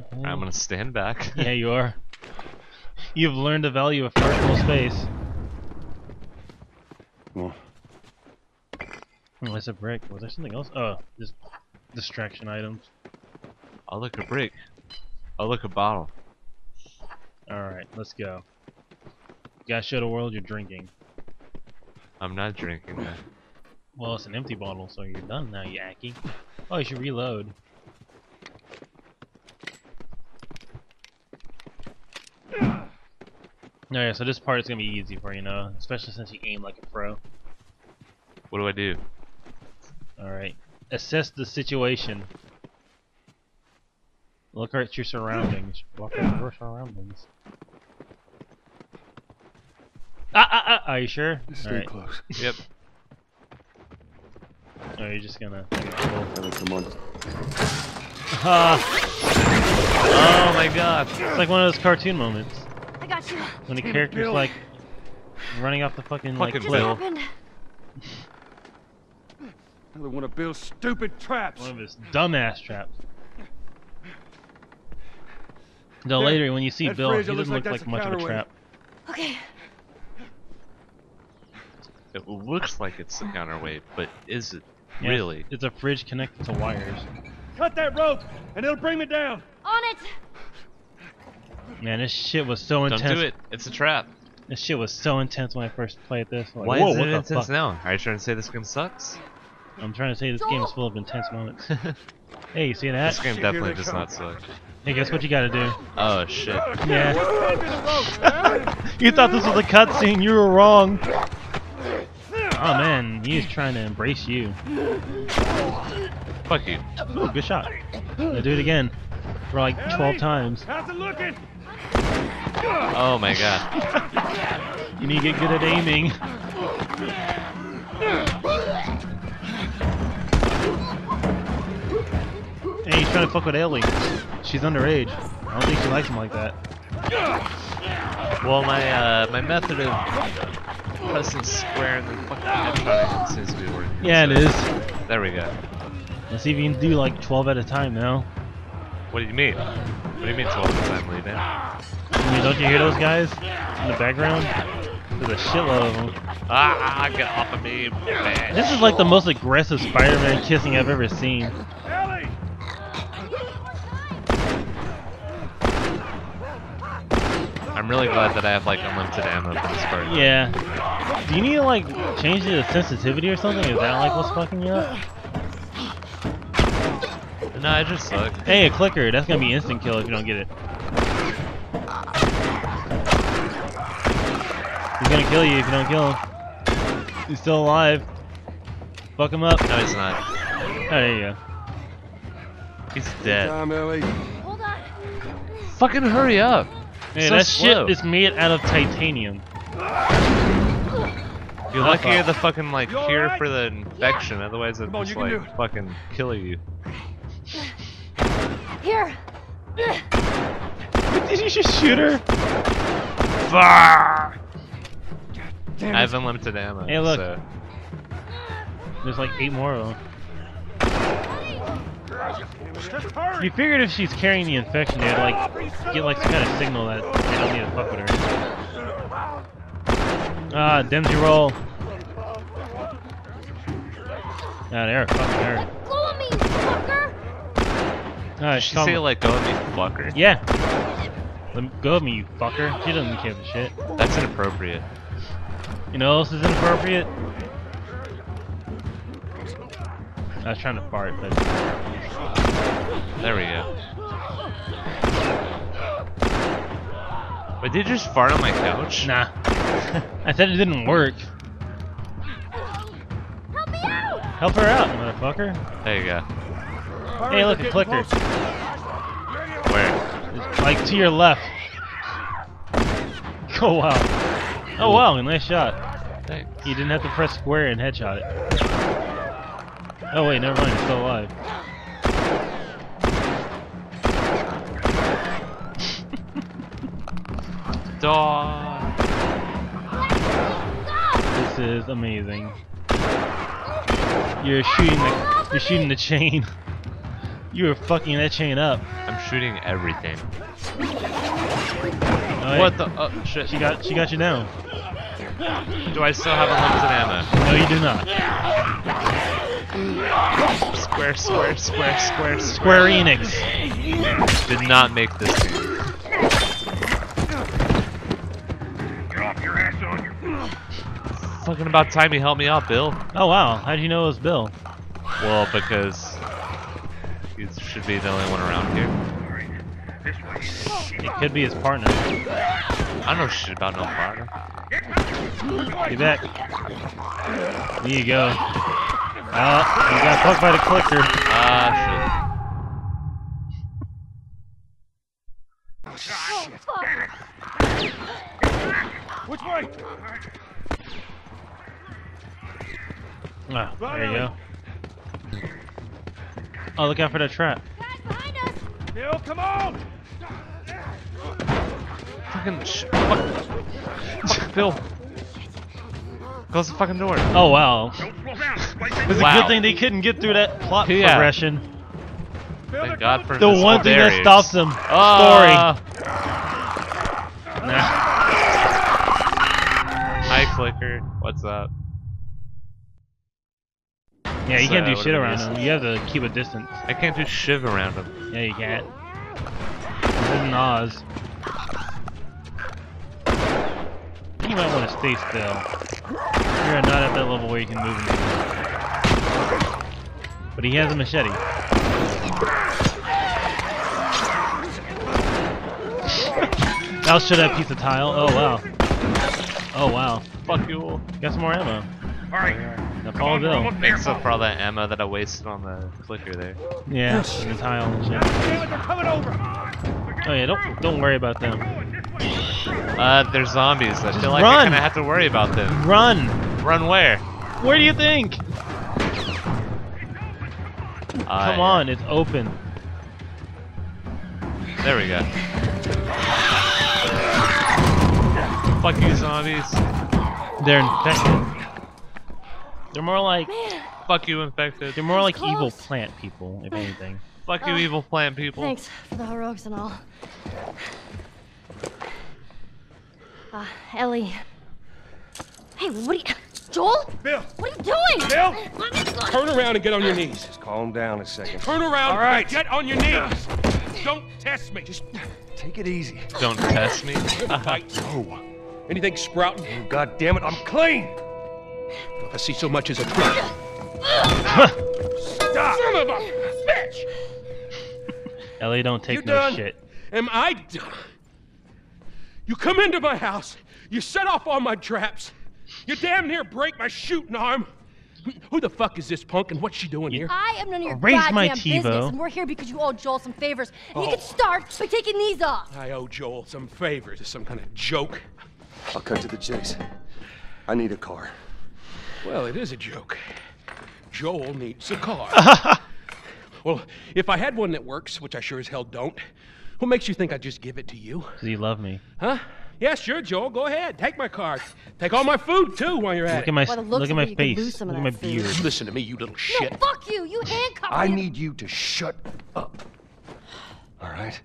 Speaker 2: Oh.
Speaker 1: I'm gonna stand back.
Speaker 2: Yeah, you are. You've learned the value of personal space.
Speaker 4: Come on.
Speaker 2: It's a brick. Was there something else? Oh, just distraction items.
Speaker 1: Oh look a brick. Oh look a bottle.
Speaker 2: Alright, let's go. You gotta show the world you're drinking.
Speaker 1: I'm not drinking that.
Speaker 2: Well, it's an empty bottle, so you're done now, you acky. Oh, you should reload. Yeah, so this part is gonna be easy for you, know, especially since you aim like a pro.
Speaker 1: What do I do?
Speaker 2: Alright. Assess the situation. Look at your surroundings. Look at your surroundings. Ah, ah, ah! Are you sure?
Speaker 4: Just stay
Speaker 2: Alright.
Speaker 4: close.
Speaker 1: Yep.
Speaker 2: Oh, you're just gonna. okay, cool.
Speaker 4: Ellie, come on.
Speaker 2: Ah,
Speaker 1: Oh my god.
Speaker 2: it's like one of those cartoon moments
Speaker 3: I got you.
Speaker 2: when the
Speaker 4: Damn it,
Speaker 2: character's
Speaker 4: Bill.
Speaker 2: like running off the fucking like
Speaker 1: Fucking
Speaker 3: Just
Speaker 2: cliff.
Speaker 1: Bill.
Speaker 3: happened.
Speaker 4: Ellie want to build stupid traps.
Speaker 2: One of his dumbass traps. Though later, when you see
Speaker 4: that
Speaker 2: Bill, he
Speaker 4: it
Speaker 2: doesn't look
Speaker 4: like
Speaker 2: like, much of a trap.
Speaker 3: Okay.
Speaker 1: It looks like it's the counterweight, but is it
Speaker 2: Yeah,
Speaker 1: really?
Speaker 2: It's a fridge connected to wires.
Speaker 4: Cut that rope, and it'll bring me down.
Speaker 3: On it.
Speaker 2: Man, this shit was so intense.
Speaker 1: Don't
Speaker 2: intense.
Speaker 1: do it. It's a trap.
Speaker 2: This shit was so intense when I first played this. Like,
Speaker 1: Why
Speaker 2: whoa,
Speaker 1: is
Speaker 2: what
Speaker 1: it
Speaker 2: the
Speaker 1: intense
Speaker 2: fuck?
Speaker 1: now? Are you trying to say this game sucks?
Speaker 2: I'm trying to say this game is full of intense moments. hey, you see that?
Speaker 1: This game definitely
Speaker 4: they
Speaker 1: does not suck.
Speaker 2: Hey, guess what you gotta do?
Speaker 1: Oh shit.
Speaker 2: Yeah.
Speaker 4: Hand me the rope, Ellie.
Speaker 2: You thought this was a cutscene, you were wrong. Oh man, he is trying to embrace you.
Speaker 1: Fuck you.
Speaker 2: Ooh, good shot. Now do it again. For like 12 times.
Speaker 4: How's it looking?
Speaker 1: Oh my god.
Speaker 2: You need to get good at aiming. Hey, he's trying to fuck with Ellie. She's underage. I don't think she likes him like that.
Speaker 1: Well, my uh, my method of pressing square and then fucking headshotting seems to be working.
Speaker 2: Yeah, it
Speaker 1: so-
Speaker 2: is.
Speaker 1: There we go.
Speaker 2: Let's see if you can do like 12 at a time now.
Speaker 1: What do you mean? What do you mean 12 minutes I'm leaving?
Speaker 2: I mean, don't you hear those guys in the background? There's a shitload of them.
Speaker 1: Ah, get off of me, man.
Speaker 2: This is like the most aggressive Spider-Man kissing I've ever seen.
Speaker 1: Really glad that I have like unlimited ammo for this part.
Speaker 2: Yeah. Do you need to like change the sensitivity or something? Is that like what's fucking you up?
Speaker 1: No, I just suck.
Speaker 2: Hey, a clicker. That's gonna be instant kill if you don't get it. He's gonna kill you if you don't kill him. He's still alive. Fuck him up.
Speaker 1: No, he's not.
Speaker 2: Oh, there you go.
Speaker 1: He's dead.
Speaker 4: Time, Ellie.
Speaker 3: Hold on.
Speaker 1: Fucking hurry up.
Speaker 2: Hey,
Speaker 1: So
Speaker 2: that
Speaker 1: slow.
Speaker 2: shit is made out of titanium.
Speaker 1: You're lucky you're the fucking like
Speaker 4: You all
Speaker 1: cure
Speaker 4: right?
Speaker 1: for the infection, otherwise it'd just
Speaker 4: you can do
Speaker 1: like
Speaker 4: it.
Speaker 1: fucking kill you.
Speaker 3: Here.
Speaker 2: Did you just shoot her?
Speaker 4: Damn
Speaker 1: I have unlimited ammo.
Speaker 2: Hey, look.
Speaker 1: So.
Speaker 2: There's like eight more of them.
Speaker 4: Just.
Speaker 2: You figured if she's carrying the infection, they'd like get like some kind of signal that they don't need to fuck with her. Ah, Dempsey roll. Ah, there, fucking her.
Speaker 3: Blow me, fucker.
Speaker 2: Alright,
Speaker 1: She say like go with me, fucker.
Speaker 2: Yeah. Let me go with me, you fucker. She doesn't care for shit.
Speaker 1: That's inappropriate.
Speaker 2: You know what else is inappropriate? I was trying to fart, but
Speaker 1: There we go. But did you just fart on my couch?
Speaker 2: nah. I said it didn't work.
Speaker 3: Help me out.
Speaker 2: Help her out, motherfucker.
Speaker 1: There you go.
Speaker 2: Hey, look,
Speaker 4: they're
Speaker 2: a clicker.
Speaker 1: Where?
Speaker 2: Like to your left. Oh wow. Oh wow, nice shot.
Speaker 1: Thanks.
Speaker 2: You didn't have to press square and headshot it. Oh wait, never mind, it's still alive.
Speaker 1: Dog.
Speaker 2: This is amazing. You're shooting the you're shooting the chain. You are fucking that chain up.
Speaker 1: I'm shooting everything.
Speaker 2: Oh,
Speaker 1: What the? Oh shit.
Speaker 2: She got she got you down.
Speaker 1: Do I still have a unlimited ammo?
Speaker 2: No, you do not.
Speaker 1: Square, square, square, square,
Speaker 2: Square Enix
Speaker 1: did not make this game. Fucking about time you helped me out, Bill.
Speaker 2: Oh wow, how'd you know it was Bill?
Speaker 1: Well, because he should be the only one around here.
Speaker 2: It could be his partner.
Speaker 1: I know shit about no partner.
Speaker 2: Get back. There you go. Oh, you got fucked by the clicker.
Speaker 1: Ah, shit.
Speaker 3: Oh, fuck.
Speaker 5: Which way?
Speaker 2: Ah, there you go. Oh, look out for that trap.
Speaker 3: Guys, behind us!
Speaker 5: Bill, come on!
Speaker 1: Fucking sh- fuck. fuck, Bill. Close the fucking door.
Speaker 2: Oh wow.
Speaker 5: Don't slow down. Wait,
Speaker 2: It's a good thing they couldn't get through that plot
Speaker 1: Yeah.
Speaker 2: progression.
Speaker 1: Thank God
Speaker 5: coming.
Speaker 1: for
Speaker 2: The
Speaker 1: this
Speaker 2: one thing that stops them.
Speaker 1: Ah.
Speaker 2: Story. Nah.
Speaker 1: Hi, Clicker. What's up?
Speaker 2: Yeah, you
Speaker 1: So
Speaker 2: can't do shit around
Speaker 1: been
Speaker 2: them. You have to keep a distance.
Speaker 1: I can't do shiv around him.
Speaker 2: Yeah, you can't. This is Oz. You might want to stay still. You're not at that level where you can move. And but he has a machete. I'll show that piece of tile. Oh wow. Oh wow.
Speaker 1: Fuck you.
Speaker 2: Got some more ammo.
Speaker 5: All right.
Speaker 2: Now
Speaker 5: Come
Speaker 2: follow
Speaker 5: on, we're
Speaker 2: Bill.
Speaker 5: almost.
Speaker 1: Makes up for all that ammo that I wasted on the clicker there.
Speaker 2: Yeah, and the tile and shit.
Speaker 5: They're coming over.
Speaker 2: Oh yeah, don't don't worry about them.
Speaker 1: Uh, they're zombies. I feel like
Speaker 2: run.
Speaker 1: I kind of have to worry about them.
Speaker 2: Run!
Speaker 1: Run where?
Speaker 2: Where do you think?
Speaker 1: Uh,
Speaker 2: Come on, it's open.
Speaker 1: There we go. Fuck you, zombies.
Speaker 2: They're infected. They're more like
Speaker 1: Fuck you, infected.
Speaker 2: they're more like
Speaker 3: Close.
Speaker 2: evil plant people, if anything.
Speaker 1: Fuck you,
Speaker 3: Ah,
Speaker 1: evil plant people.
Speaker 3: Thanks for the heroics and all. Uh, Ellie. Hey, what are you... Joel?
Speaker 5: Bill,
Speaker 3: What are you doing?
Speaker 5: Bill,
Speaker 3: Let me
Speaker 5: turn around and get on your knees.
Speaker 6: Just calm down a second.
Speaker 5: Turn around. All right. Get on your knees. Don't test me. Just
Speaker 6: Take it easy.
Speaker 1: Don't test me.
Speaker 5: bite.
Speaker 6: Oh,
Speaker 5: Anything sprouting?
Speaker 6: God damn it, I'm clean!
Speaker 5: If I see so much as a drop. Stop! Son of a bitch!
Speaker 2: Ellie, don't take
Speaker 5: You
Speaker 2: no
Speaker 5: done?
Speaker 2: shit.
Speaker 5: Am I done? You come into my house, you set off all my traps, you damn near break my shooting arm. Who the fuck is this punk and what's she doing here?
Speaker 3: I am none of your
Speaker 2: Raise
Speaker 3: goddamn
Speaker 2: my
Speaker 3: business, and we're here because you owe Joel some favors. And you
Speaker 5: Oh.
Speaker 3: can start by taking these off.
Speaker 5: I owe Joel some favors. Is some kind of joke?
Speaker 6: I'll cut to the chase. I need a car.
Speaker 5: Well, it is a joke. Joel needs a car. well, if I had one that works, which I sure as hell don't, what makes you think I'd just give it to you?
Speaker 2: Does he love me?
Speaker 5: Huh? Yeah, sure, Joel. Go ahead. Take my car. Take all my food too while you're at
Speaker 2: Look
Speaker 5: it.
Speaker 2: at my
Speaker 3: By the
Speaker 2: look at my
Speaker 3: it, you could lose
Speaker 2: face. Look at my
Speaker 3: that food.
Speaker 2: beard.
Speaker 5: Listen to me, you little shit.
Speaker 3: No,
Speaker 5: shit.
Speaker 3: fuck you. You handcuffed
Speaker 6: I need you to shut up. All right?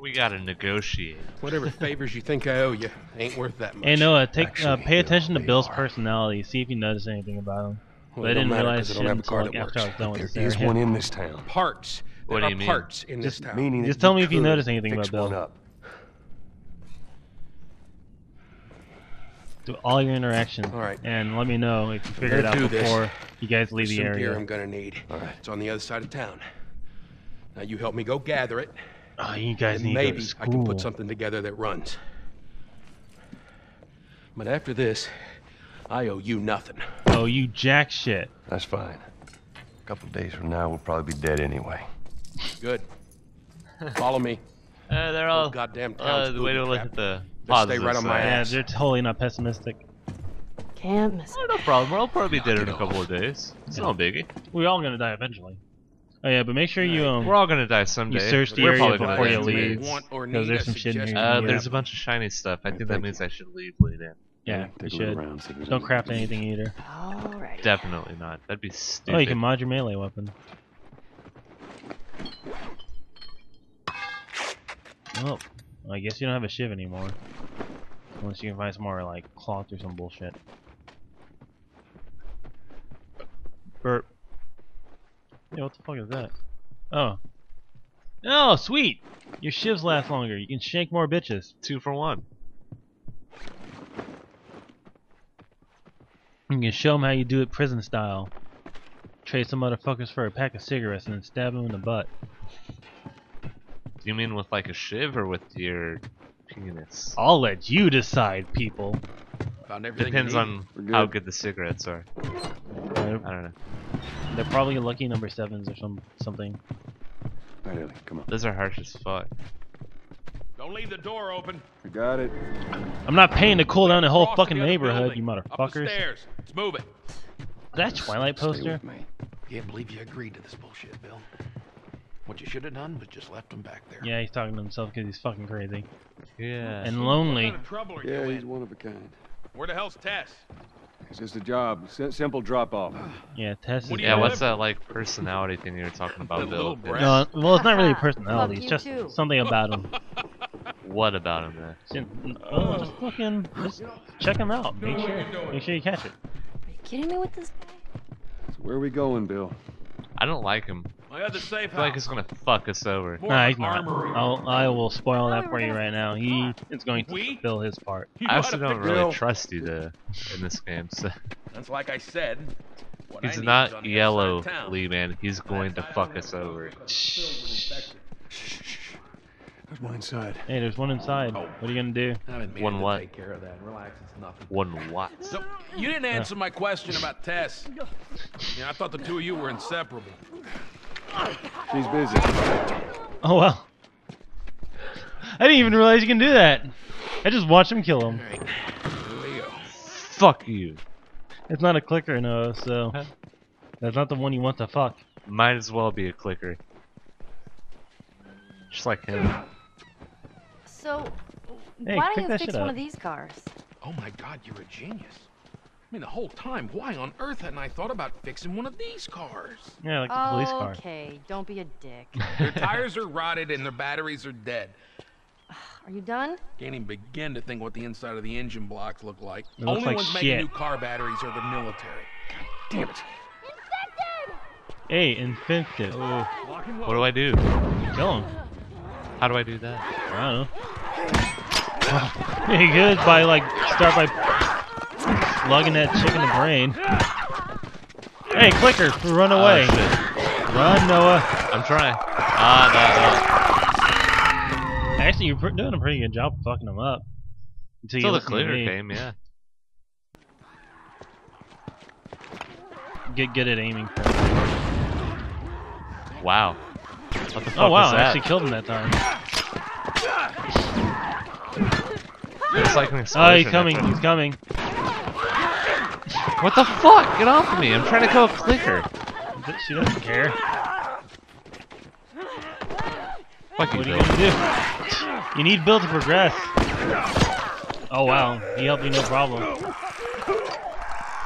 Speaker 1: We gotta negotiate.
Speaker 5: Whatever favors you think I owe you ain't worth that much.
Speaker 2: Hey Noah, take uh, pay attention to Bill's
Speaker 6: are.
Speaker 2: personality. See if you notice anything about him.
Speaker 5: Well,
Speaker 2: but I didn't
Speaker 5: matter
Speaker 2: realize
Speaker 5: 'cause I
Speaker 2: shit
Speaker 5: don't have a
Speaker 2: until
Speaker 5: car
Speaker 2: like
Speaker 5: that
Speaker 2: after I was
Speaker 5: works.
Speaker 2: done with
Speaker 6: There
Speaker 2: the
Speaker 6: is
Speaker 2: Sarah
Speaker 6: one in this town.
Speaker 5: Parts.
Speaker 1: What do you mean?
Speaker 5: parts in
Speaker 2: Just
Speaker 5: this town.
Speaker 6: Meaning
Speaker 2: Just tell me if you notice anything about Bill.
Speaker 6: up.
Speaker 2: Do all your interactions.
Speaker 5: All right.
Speaker 2: And let me know if you figure it out
Speaker 5: do this.
Speaker 2: before you guys leave
Speaker 5: There's
Speaker 2: the
Speaker 5: some gear I'm
Speaker 2: area.
Speaker 5: gonna need.
Speaker 6: All right.
Speaker 5: It's on the other side of town. Now you help me go gather it,
Speaker 2: Oh, you guys
Speaker 5: and
Speaker 2: need to go
Speaker 5: maybe
Speaker 2: to
Speaker 5: I can put something together that runs. But after this, I owe you nothing.
Speaker 2: Oh, you jack shit.
Speaker 6: That's fine. A couple days from now, we'll probably be dead anyway.
Speaker 5: Good. Follow me.
Speaker 1: Uh, they're all.
Speaker 5: goddamn
Speaker 1: Uh, the way to look at the
Speaker 5: Let's stay right on my
Speaker 1: side.
Speaker 2: Yeah,
Speaker 5: ass.
Speaker 2: they're totally not pessimistic.
Speaker 3: Can't miss
Speaker 1: Oh, no problem. We'll probably be dead in a
Speaker 5: Knock it
Speaker 1: couple of days. It's no biggie.
Speaker 2: We're all gonna die eventually. Oh yeah, but make sure you um
Speaker 1: We're all gonna die someday.
Speaker 2: you search the
Speaker 1: We're
Speaker 2: area
Speaker 1: probably
Speaker 2: before
Speaker 1: gonna
Speaker 2: you
Speaker 1: die
Speaker 2: leave.
Speaker 1: someday.
Speaker 5: Want or
Speaker 2: Because there's
Speaker 5: a
Speaker 2: some shit in here.
Speaker 1: Uh, there's a bunch of shiny stuff. I think that means I should leave bleed in.
Speaker 2: yeah, you
Speaker 4: Take
Speaker 2: should.
Speaker 4: around, see
Speaker 2: Don't
Speaker 4: anything
Speaker 2: craft anything either.
Speaker 3: Alright.
Speaker 1: Definitely not. That'd be stupid.
Speaker 2: Oh, you can mod your melee weapon. Well, I guess you don't have a shiv anymore. Unless you can find some more like cloth or some bullshit. Burp. Yeah, what the fuck is that? Oh. Oh, sweet! Your shivs last longer. You can shank more bitches.
Speaker 1: Two for one.
Speaker 2: You can show them how you do it prison style. Trade some motherfuckers for a pack of cigarettes and then stab them in the butt.
Speaker 1: Do you mean with like a shiv or with your penis?
Speaker 2: I'll let you decide, people.
Speaker 5: Found everything
Speaker 1: Depends on
Speaker 4: We're
Speaker 1: how
Speaker 4: good.
Speaker 1: good the cigarettes are.
Speaker 2: They're,
Speaker 1: I don't know.
Speaker 2: they're probably lucky number sevens or some something.
Speaker 4: All right, Ellie, come on.
Speaker 1: Those are harsh as fuck.
Speaker 5: Don't leave the door open.
Speaker 4: I got it.
Speaker 2: I'm not paying to cool down the whole
Speaker 5: Cross to
Speaker 2: fucking
Speaker 5: the
Speaker 2: neighborhood,
Speaker 5: building.
Speaker 2: you
Speaker 5: Up the
Speaker 2: motherfuckers.
Speaker 5: stairs. Let's move it.
Speaker 2: That Twilight
Speaker 4: Stay
Speaker 2: poster?
Speaker 4: with me.
Speaker 7: Can't believe you agreed to this bullshit, Bill. What you should have done was just left him back there.
Speaker 2: Yeah, he's talking to himself because he's fucking crazy
Speaker 1: Yeah.
Speaker 2: and
Speaker 5: What
Speaker 2: lonely.
Speaker 5: kind of trouble are
Speaker 4: Yeah,
Speaker 5: you
Speaker 4: he's
Speaker 5: in?
Speaker 4: one of a kind.
Speaker 5: Where the hell's Tess?
Speaker 4: It's just a job. S- simple drop off.
Speaker 2: Yeah, Tess is
Speaker 5: What
Speaker 1: yeah, what's that like personality thing you were talking about, Bill?
Speaker 2: No, well, it's not really a personality. It's just
Speaker 3: too.
Speaker 2: something about him.
Speaker 1: What about him then?
Speaker 2: Just- oh, just fucking, just check him out. Make sure, make sure you catch it.
Speaker 3: Are you kidding me with this guy?
Speaker 4: So where are we going, Bill?
Speaker 1: I don't like him.
Speaker 5: My other safe
Speaker 1: I feel like
Speaker 5: house.
Speaker 1: he's gonna fuck us over.
Speaker 5: More
Speaker 2: Nah, he's not. I'll, I will spoil that for you right now. He is going to
Speaker 5: We?
Speaker 2: fulfill his part.
Speaker 5: You
Speaker 1: I
Speaker 5: know
Speaker 1: also don't really
Speaker 4: Bill.
Speaker 1: trust you to in this game. So
Speaker 5: That's like I said. What I
Speaker 1: he's
Speaker 5: need
Speaker 1: not yellow,
Speaker 5: side of town.
Speaker 1: Lee man. He's going to fuck us over.
Speaker 4: There's one inside.
Speaker 2: Hey, there's one inside.
Speaker 5: Oh.
Speaker 2: What are you gonna do?
Speaker 7: I've been meaning
Speaker 1: One
Speaker 7: to
Speaker 1: what?
Speaker 7: take care of that. Relax, it's nothing.
Speaker 1: One what?
Speaker 5: So, you didn't uh. answer my question about Tess. You know, I thought the two of you were inseparable.
Speaker 4: She's busy.
Speaker 2: Oh well. I didn't even realize you can do that. I just watched him kill him.
Speaker 5: Here we go.
Speaker 1: Fuck you.
Speaker 2: It's not a clicker, no. So that's not the one you want to fuck.
Speaker 1: Might as well be a clicker. Just like him.
Speaker 3: So,
Speaker 2: Hey,
Speaker 3: why don't you fix one
Speaker 2: up.
Speaker 3: of these cars?
Speaker 5: Oh my god, you're a genius. I mean, the whole time, why on earth hadn't I thought about fixing one of these cars?
Speaker 2: Yeah, like the police car.
Speaker 3: Okay, don't be a dick.
Speaker 5: Their tires are rotted and their batteries are dead.
Speaker 3: Are you done?
Speaker 5: Can't even begin to think what the inside of the engine blocks look like.
Speaker 2: It looks
Speaker 5: Only
Speaker 2: like
Speaker 5: ones making new car batteries are the military.
Speaker 4: God Damn it. Infected!
Speaker 2: Hey, infected. Oh,
Speaker 1: What do I do?
Speaker 2: kill him.
Speaker 1: How do I do that?
Speaker 2: I don't know. you could by like start by lugging that chick in the brain. Hey, clicker, run away.
Speaker 1: Oh, shit.
Speaker 2: Run, Noah.
Speaker 1: I'm trying. Ah,
Speaker 2: Actually, you're doing a pretty good job of fucking him up. Until
Speaker 1: no. Until the
Speaker 2: listen to
Speaker 1: cleaner
Speaker 2: me.
Speaker 1: came, yeah.
Speaker 2: Get good at aiming.
Speaker 1: Wow. What the fuck
Speaker 2: Oh wow, I actually killed him that time.
Speaker 1: It's like an
Speaker 2: Oh, he's coming. He's coming.
Speaker 1: what- the fuck? Get off of me! I'm trying to kill a clicker.
Speaker 2: She doesn't care.
Speaker 1: Fuck you,
Speaker 2: What are you gonna do? You need Bill to progress. Oh wow, he helped you no problem.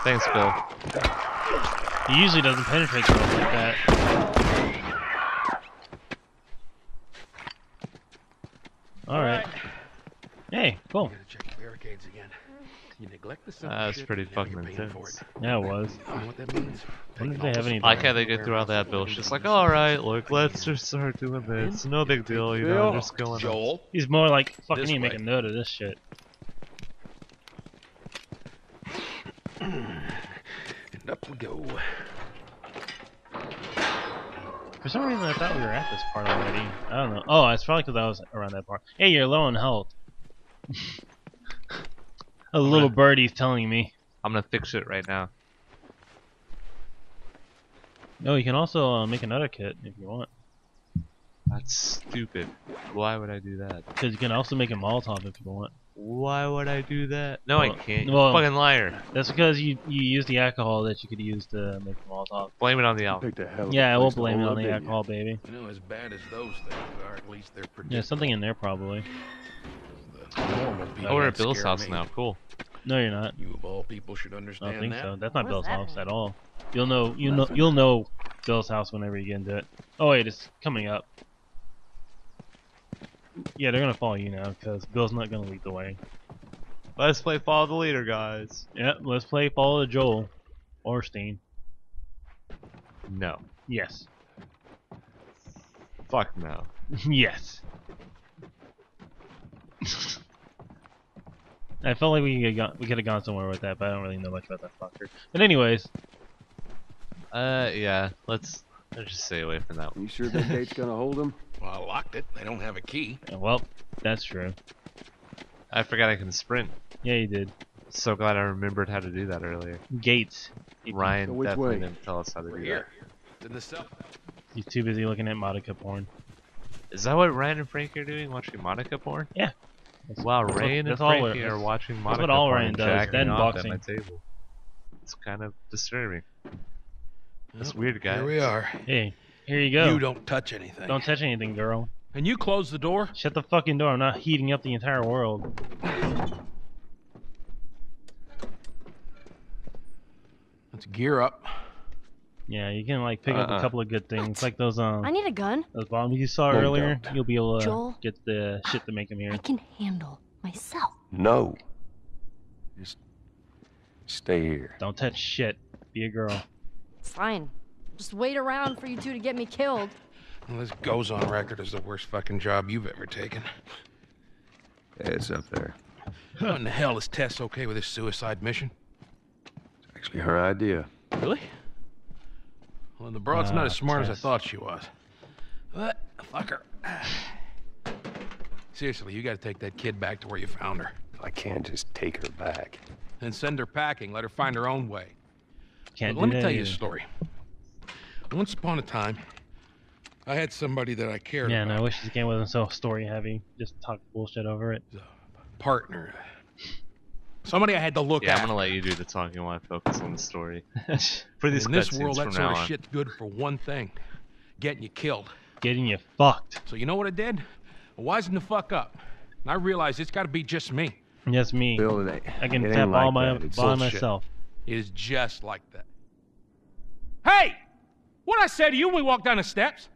Speaker 1: Thanks, Bill.
Speaker 2: He usually doesn't penetrate girls like that. Alright. Hey, cool.
Speaker 7: Gotta check the barricades again. You neglect the simple
Speaker 1: Ah, that's
Speaker 7: shit,
Speaker 1: pretty fucking
Speaker 7: you're for
Speaker 1: intense.
Speaker 7: it.
Speaker 2: Yeah, it was.
Speaker 7: You what that means?
Speaker 2: Wonder
Speaker 7: Taking
Speaker 2: if they have any-
Speaker 1: I like how they
Speaker 7: supplies
Speaker 1: go through all that, Bill.
Speaker 7: into
Speaker 1: It's like, alright, look, let's just start doing this. No big deal, you know, just going on.
Speaker 5: Joel,
Speaker 2: He's more like, fucking
Speaker 5: This
Speaker 2: need to make a note of this shit.
Speaker 7: And up we go.
Speaker 2: For some reason, I thought we were at this part already. I don't know. Oh, it's probably because I was around that part. Hey, you're low on health. A little birdie's telling me.
Speaker 1: I'm gonna fix it right now.
Speaker 2: No, you can also uh, make another kit if you want.
Speaker 1: That's stupid. Why would I do that?
Speaker 2: Because you can also make a Molotov if you want.
Speaker 1: Why would I do that? No, I can't. You
Speaker 2: well-
Speaker 1: fucking liar.
Speaker 2: That's because you you use the alcohol that you could use to make a Molotov.
Speaker 1: Blame it on the alcohol.
Speaker 4: Picked a hell
Speaker 2: Yeah, I will
Speaker 4: place
Speaker 2: blame it on the alcohol, baby.
Speaker 5: you know, as bad as those things are, at least they're
Speaker 2: Yeah,
Speaker 5: predictable.
Speaker 2: something in there probably.
Speaker 5: The normal oh, people
Speaker 1: Oh, we're at Bill's house
Speaker 5: me.
Speaker 1: now. Cool.
Speaker 2: No, you're not.
Speaker 5: You of all people should
Speaker 2: I
Speaker 5: understand
Speaker 2: don't think
Speaker 5: that.
Speaker 2: so. That's not
Speaker 3: What
Speaker 2: Bill's
Speaker 3: that
Speaker 2: house
Speaker 3: mean?
Speaker 2: at all. You'll know you know you'll know Bill's house whenever you get into it. Oh wait, it's coming up. Yeah, they're gonna follow you now because Bill's not gonna lead the way.
Speaker 1: Let's play Follow the Leader, guys.
Speaker 2: Yep. let's play Follow the Joel. Orstein.
Speaker 1: No.
Speaker 2: Yes.
Speaker 1: Fuck no.
Speaker 2: yes. I felt like we could gone, we could have gone somewhere with that, but I don't really know much about that fucker. But anyways,
Speaker 1: Uh, yeah. Let's let's just stay away from that one.
Speaker 4: You sure that gate's gonna hold them?
Speaker 5: Well, I locked it. They don't have a key.
Speaker 2: uh, well, that's true.
Speaker 1: I forgot I can sprint.
Speaker 2: Yeah, you did.
Speaker 1: So glad I remembered how to do that earlier.
Speaker 2: Gates.
Speaker 1: Ryan
Speaker 4: So
Speaker 1: definitely
Speaker 4: way?
Speaker 1: didn't tell us how to
Speaker 5: We're
Speaker 1: do
Speaker 5: here. In the cell.
Speaker 2: He's too busy looking at Monica porn.
Speaker 1: Is that what Ryan and Frank are doing? Watching Monica porn?
Speaker 2: Yeah.
Speaker 1: Wow,
Speaker 2: that's what-
Speaker 1: Ryan and
Speaker 2: that's all we're-
Speaker 1: Frankie are
Speaker 2: that's-
Speaker 1: watching
Speaker 2: what
Speaker 1: Monica
Speaker 2: all
Speaker 1: porn
Speaker 2: Ryan
Speaker 1: and
Speaker 2: does, then
Speaker 1: off
Speaker 2: boxing.
Speaker 1: at my table. It's kind of disturbing. That's weird, guys.
Speaker 5: Here we are.
Speaker 2: Hey, here you go.
Speaker 5: You don't touch anything.
Speaker 2: Don't touch anything, girl.
Speaker 8: And you close the door?
Speaker 2: Shut the fucking door. I'm not heating up the entire world.
Speaker 5: Let's gear up.
Speaker 2: Yeah, you can like pick up a
Speaker 1: Uh-uh.
Speaker 2: couple of good things, like those um
Speaker 3: I need a gun.
Speaker 2: those bombs you saw
Speaker 4: No,
Speaker 2: earlier.
Speaker 4: don't.
Speaker 2: You'll be able to
Speaker 3: Joel?
Speaker 2: get the shit to make them here.
Speaker 3: I can handle myself.
Speaker 9: No. Just stay here.
Speaker 2: Don't touch shit. Be a girl.
Speaker 3: It's fine. Just wait around for you two to get me killed.
Speaker 5: Well, this goes on record as the worst fucking job you've ever taken.
Speaker 9: It's up there.
Speaker 5: How in the hell is Tess okay with this suicide mission?
Speaker 9: It's actually her idea.
Speaker 5: Really? Well, the broad's
Speaker 2: Ah,
Speaker 5: not as smart as I thought she was. What? Fucker. Seriously, you gotta take that kid back to where you found her.
Speaker 9: I can't just take her back.
Speaker 5: Then send her packing. Let her find her own way.
Speaker 2: Can't
Speaker 5: But let me
Speaker 2: that
Speaker 5: tell you a story. Once upon a time, I had somebody that I cared
Speaker 2: Yeah, and I wish this game wasn't so story heavy. Just talk bullshit over it.
Speaker 5: partner. Somebody I had to look
Speaker 1: Yeah,
Speaker 5: at.
Speaker 1: I'm gonna let you do the talking while I focus on the story. For these
Speaker 5: In this world, that sort of
Speaker 1: on.
Speaker 5: shit's good for one thing: getting you killed.
Speaker 2: Getting you fucked.
Speaker 5: So you know what I did? I wisened the fuck up, and I realized it's got to be just me.
Speaker 2: Yes, me.
Speaker 4: Bill, it.
Speaker 2: I can
Speaker 4: it
Speaker 2: tap
Speaker 4: like
Speaker 2: all my
Speaker 4: that.
Speaker 2: By
Speaker 5: bullshit.
Speaker 2: myself.
Speaker 5: It is just like that.
Speaker 8: Hey! What I say to you when we walk down the steps?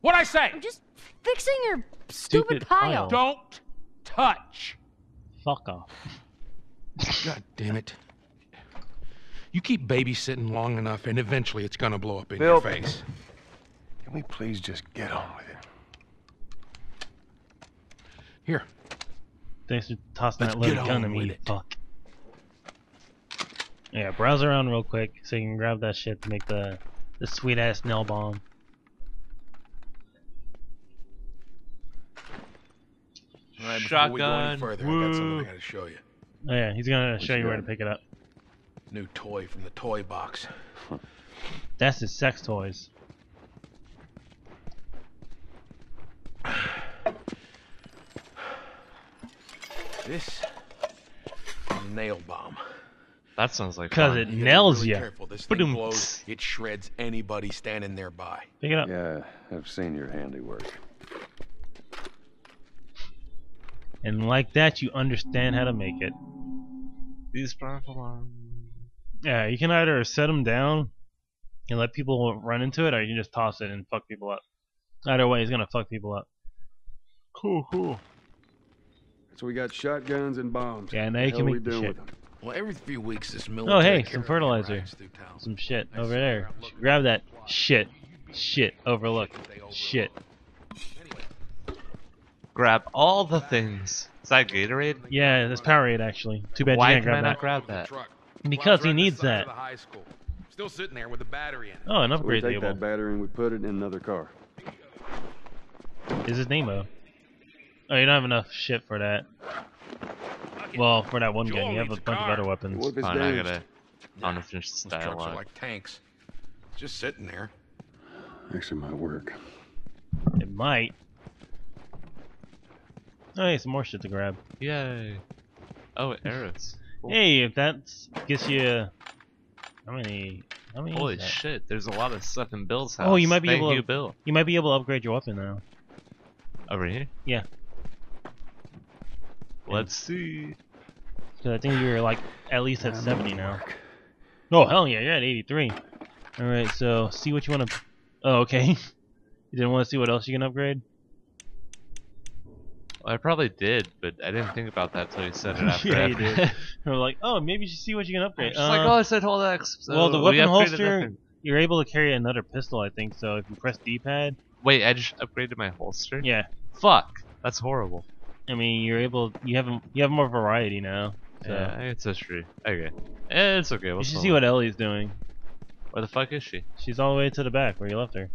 Speaker 8: What I say?
Speaker 3: I'm just fixing your
Speaker 2: Stupid
Speaker 3: stupid, pile.
Speaker 2: pile.
Speaker 8: Don't touch.
Speaker 2: Fuck off.
Speaker 5: God damn it! You keep babysitting long enough, and eventually it's gonna blow up in your face.
Speaker 9: Can we please just get on with it?
Speaker 5: Here,
Speaker 2: Thanks for tossing
Speaker 5: Let's
Speaker 2: that
Speaker 5: little
Speaker 2: gun
Speaker 5: on
Speaker 2: to me.
Speaker 5: it.
Speaker 2: Fuck. Yeah, browse around real quick so you can grab that shit to make the the sweet ass nail bomb.
Speaker 5: All right, before we go any
Speaker 1: Shotgun,
Speaker 5: further, I got something. I gotta show you.
Speaker 2: Oh yeah, he's gonna show you where to pick it up.
Speaker 5: New toy from the toy box.
Speaker 2: That's his sex toys.
Speaker 5: This nail bomb.
Speaker 1: That sounds like
Speaker 2: 'Cause
Speaker 1: fun.
Speaker 2: it
Speaker 5: You gotta
Speaker 2: nails
Speaker 5: really
Speaker 2: ya.
Speaker 5: Careful. This thing blows. It shreds anybody standing nearby.
Speaker 2: Pick it up.
Speaker 4: Yeah, I've seen your handiwork.
Speaker 2: And like that, you understand how to make it.
Speaker 1: These problems.
Speaker 2: Yeah, you can either set them down and let people run into it, or you can just toss it and fuck people up. Either way, it's gonna fuck people up.
Speaker 1: Cool, cool.
Speaker 4: So we got shotguns and bombs.
Speaker 2: Yeah, now you can
Speaker 4: we
Speaker 2: make
Speaker 4: doing
Speaker 2: shit.
Speaker 4: with them?
Speaker 5: Well, every few weeks, this oh, military.
Speaker 2: Oh, hey, some fertilizer.
Speaker 5: rides through town.
Speaker 2: Some shit
Speaker 5: I
Speaker 2: over there. Grab that shit. Shit. Overlook.
Speaker 5: They overlook.
Speaker 2: Shit.
Speaker 1: Grab all the things. Is that Gatorade?
Speaker 2: Yeah, that's Powerade actually. Too bad
Speaker 1: Why
Speaker 2: you can't
Speaker 1: can I
Speaker 2: grab
Speaker 1: not
Speaker 2: that.
Speaker 1: grab that?
Speaker 2: Because he needs that.
Speaker 5: of the high school. Still sitting there with a battery in it.
Speaker 2: Oh, an
Speaker 4: So we take
Speaker 2: table.
Speaker 4: that battery and we put it in another car.
Speaker 2: Is his name though? Oh, you don't have enough shit for that. Well, for that one gun,
Speaker 8: Joel
Speaker 2: you have a
Speaker 8: needs a
Speaker 2: bunch of other weapons.
Speaker 4: What if
Speaker 1: Fine, I
Speaker 4: damaged?
Speaker 1: gotta. I wanna finish this
Speaker 5: Those trucks are
Speaker 1: dialogue.
Speaker 5: like tanks. Just sitting there.
Speaker 4: Actually, might work.
Speaker 2: It might. Oh, hey, some more shit to grab.
Speaker 1: Yay. Oh, arrows. Cool.
Speaker 2: Hey, if that gets you, how many? How many?
Speaker 1: Holy shit, there's a lot of stuff in Bill's house.
Speaker 2: Oh, you might be
Speaker 1: Thank
Speaker 2: able to-
Speaker 1: you, Bill.
Speaker 2: You might be able to upgrade your weapon now.
Speaker 1: Over here?
Speaker 2: Yeah.
Speaker 1: Let's see.
Speaker 2: Cause I think you're like at least at
Speaker 4: That
Speaker 2: 70 now. Oh hell yeah, you're at 83. All right, so see what you want to. Oh okay. you didn't want to see what else you can upgrade?
Speaker 1: I probably did, but I didn't think about that until you said it after.
Speaker 2: yeah, you
Speaker 1: I-
Speaker 2: did. We're like, oh, maybe you should see what you can upgrade.
Speaker 1: like,
Speaker 2: Uh,
Speaker 1: oh, I said hold X. So
Speaker 2: well, the
Speaker 1: we
Speaker 2: weapon holster,
Speaker 1: nothing.
Speaker 2: you're able to carry another pistol, I think. So if you press D-pad,
Speaker 1: Wait, I just upgraded my holster.
Speaker 2: yeah.
Speaker 1: Fuck. That's horrible.
Speaker 2: I mean, you're able. You have you have more variety now. So
Speaker 1: Yeah, it's history. Okay. Eh, It's okay.
Speaker 2: you
Speaker 1: We'll
Speaker 2: should
Speaker 1: still-
Speaker 2: see what Ellie's doing.
Speaker 1: Where the fuck is she?
Speaker 2: She's all the way to the back where you left her.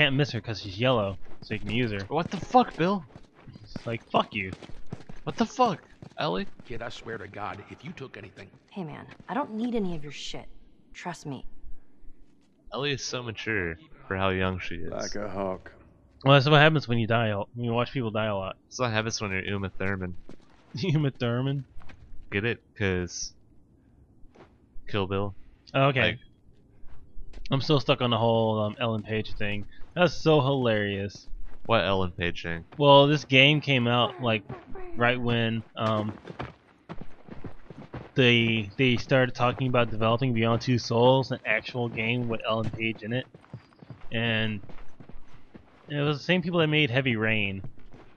Speaker 2: Can't miss her because she's yellow, so you can use her.
Speaker 1: What the fuck, Bill?
Speaker 2: It's like fuck you.
Speaker 1: What the fuck, Ellie?
Speaker 7: Kid, I swear to God, if you took anything,
Speaker 3: Hey man, I don't need any of your shit. Trust me.
Speaker 1: Ellie is so mature for how young she is.
Speaker 4: Like a hawk.
Speaker 2: Well, that's what happens when you die. a- When you watch people die a lot.
Speaker 1: That's what happens when you're Uma Thurman.
Speaker 2: Uma Thurman.
Speaker 1: Get it? Cause Kill Bill.
Speaker 2: Oh, okay.
Speaker 1: Like-
Speaker 2: I'm still stuck on the whole um, Ellen Page thing. That's so hilarious.
Speaker 1: What Ellen Page thing?
Speaker 2: Well, this game came out like right when um, they they started talking about developing Beyond Two Souls, an actual game with Ellen Page in it, and it was the same people that made Heavy Rain,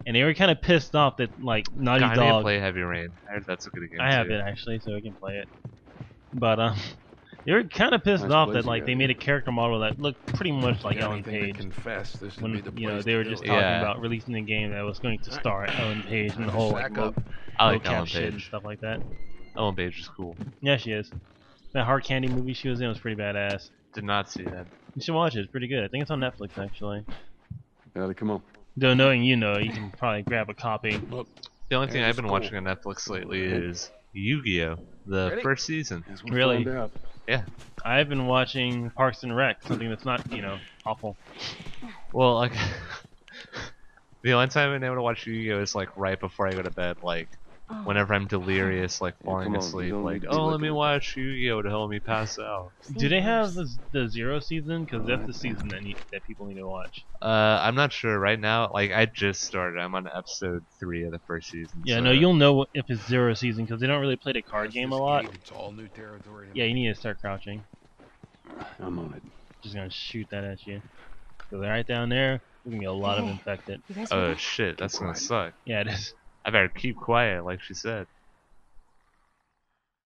Speaker 2: and they were kind of pissed off that like Naughty
Speaker 1: God, I
Speaker 2: Dog.
Speaker 1: play Heavy Rain. I heard that's a good game.
Speaker 2: I have it actually, so we can play it. But um, they were kind of pissed
Speaker 4: Nice
Speaker 2: off that like they made a character model that looked pretty much like Ellen Page.
Speaker 7: confess, this
Speaker 2: When
Speaker 7: be the
Speaker 2: you know they were just talking
Speaker 1: Yeah.
Speaker 2: about releasing a game that was going to star Ellen Page and the whole like
Speaker 7: Sack
Speaker 2: low.
Speaker 1: I like Ellen
Speaker 2: cap shit and stuff like that.
Speaker 1: Ellen Page is cool.
Speaker 2: Yeah, she is. That Hard Candy movie she was in was pretty badass.
Speaker 1: Did not see that.
Speaker 2: You should watch it. It's pretty good. I think it's on Netflix actually.
Speaker 4: Ellie, come on.
Speaker 2: Though knowing you know, you can probably grab a copy.
Speaker 7: Look,
Speaker 1: The only thing I've been
Speaker 7: cool.
Speaker 1: watching on Netflix lately is Yu-Gi-Oh! The
Speaker 7: Ready?
Speaker 1: first season.
Speaker 4: As we
Speaker 2: Really?
Speaker 4: Out.
Speaker 2: I've been watching Parks and Rec, something that's not you know awful.
Speaker 1: Well, like the only time I've been able to watch Yu-Gi-Oh! is like right before I go to bed, like whenever I'm delirious, like falling
Speaker 4: come on,
Speaker 1: asleep. Like, oh, let me watch Yu-Gi-Oh! to help me pass out.
Speaker 2: Do they have the, the zero season? Because that's the season that need, that people need to watch.
Speaker 1: Uh, I'm not sure right now. Like, I just started. I'm on episode three of the first season.
Speaker 2: Yeah,
Speaker 1: so-
Speaker 2: no, you'll know if it's zero season because they don't really play the card game a lot.
Speaker 7: gate, It's all new territory.
Speaker 2: Yeah, you need to start crouching.
Speaker 4: I'm on it.
Speaker 2: Just gonna shoot that at you. So right down there, there's gonna be a lot of
Speaker 3: Hey.
Speaker 2: infected.
Speaker 3: You guys heard
Speaker 1: Oh shit, that's gonna suck.
Speaker 2: Yeah, it is.
Speaker 1: I better keep quiet, like she said.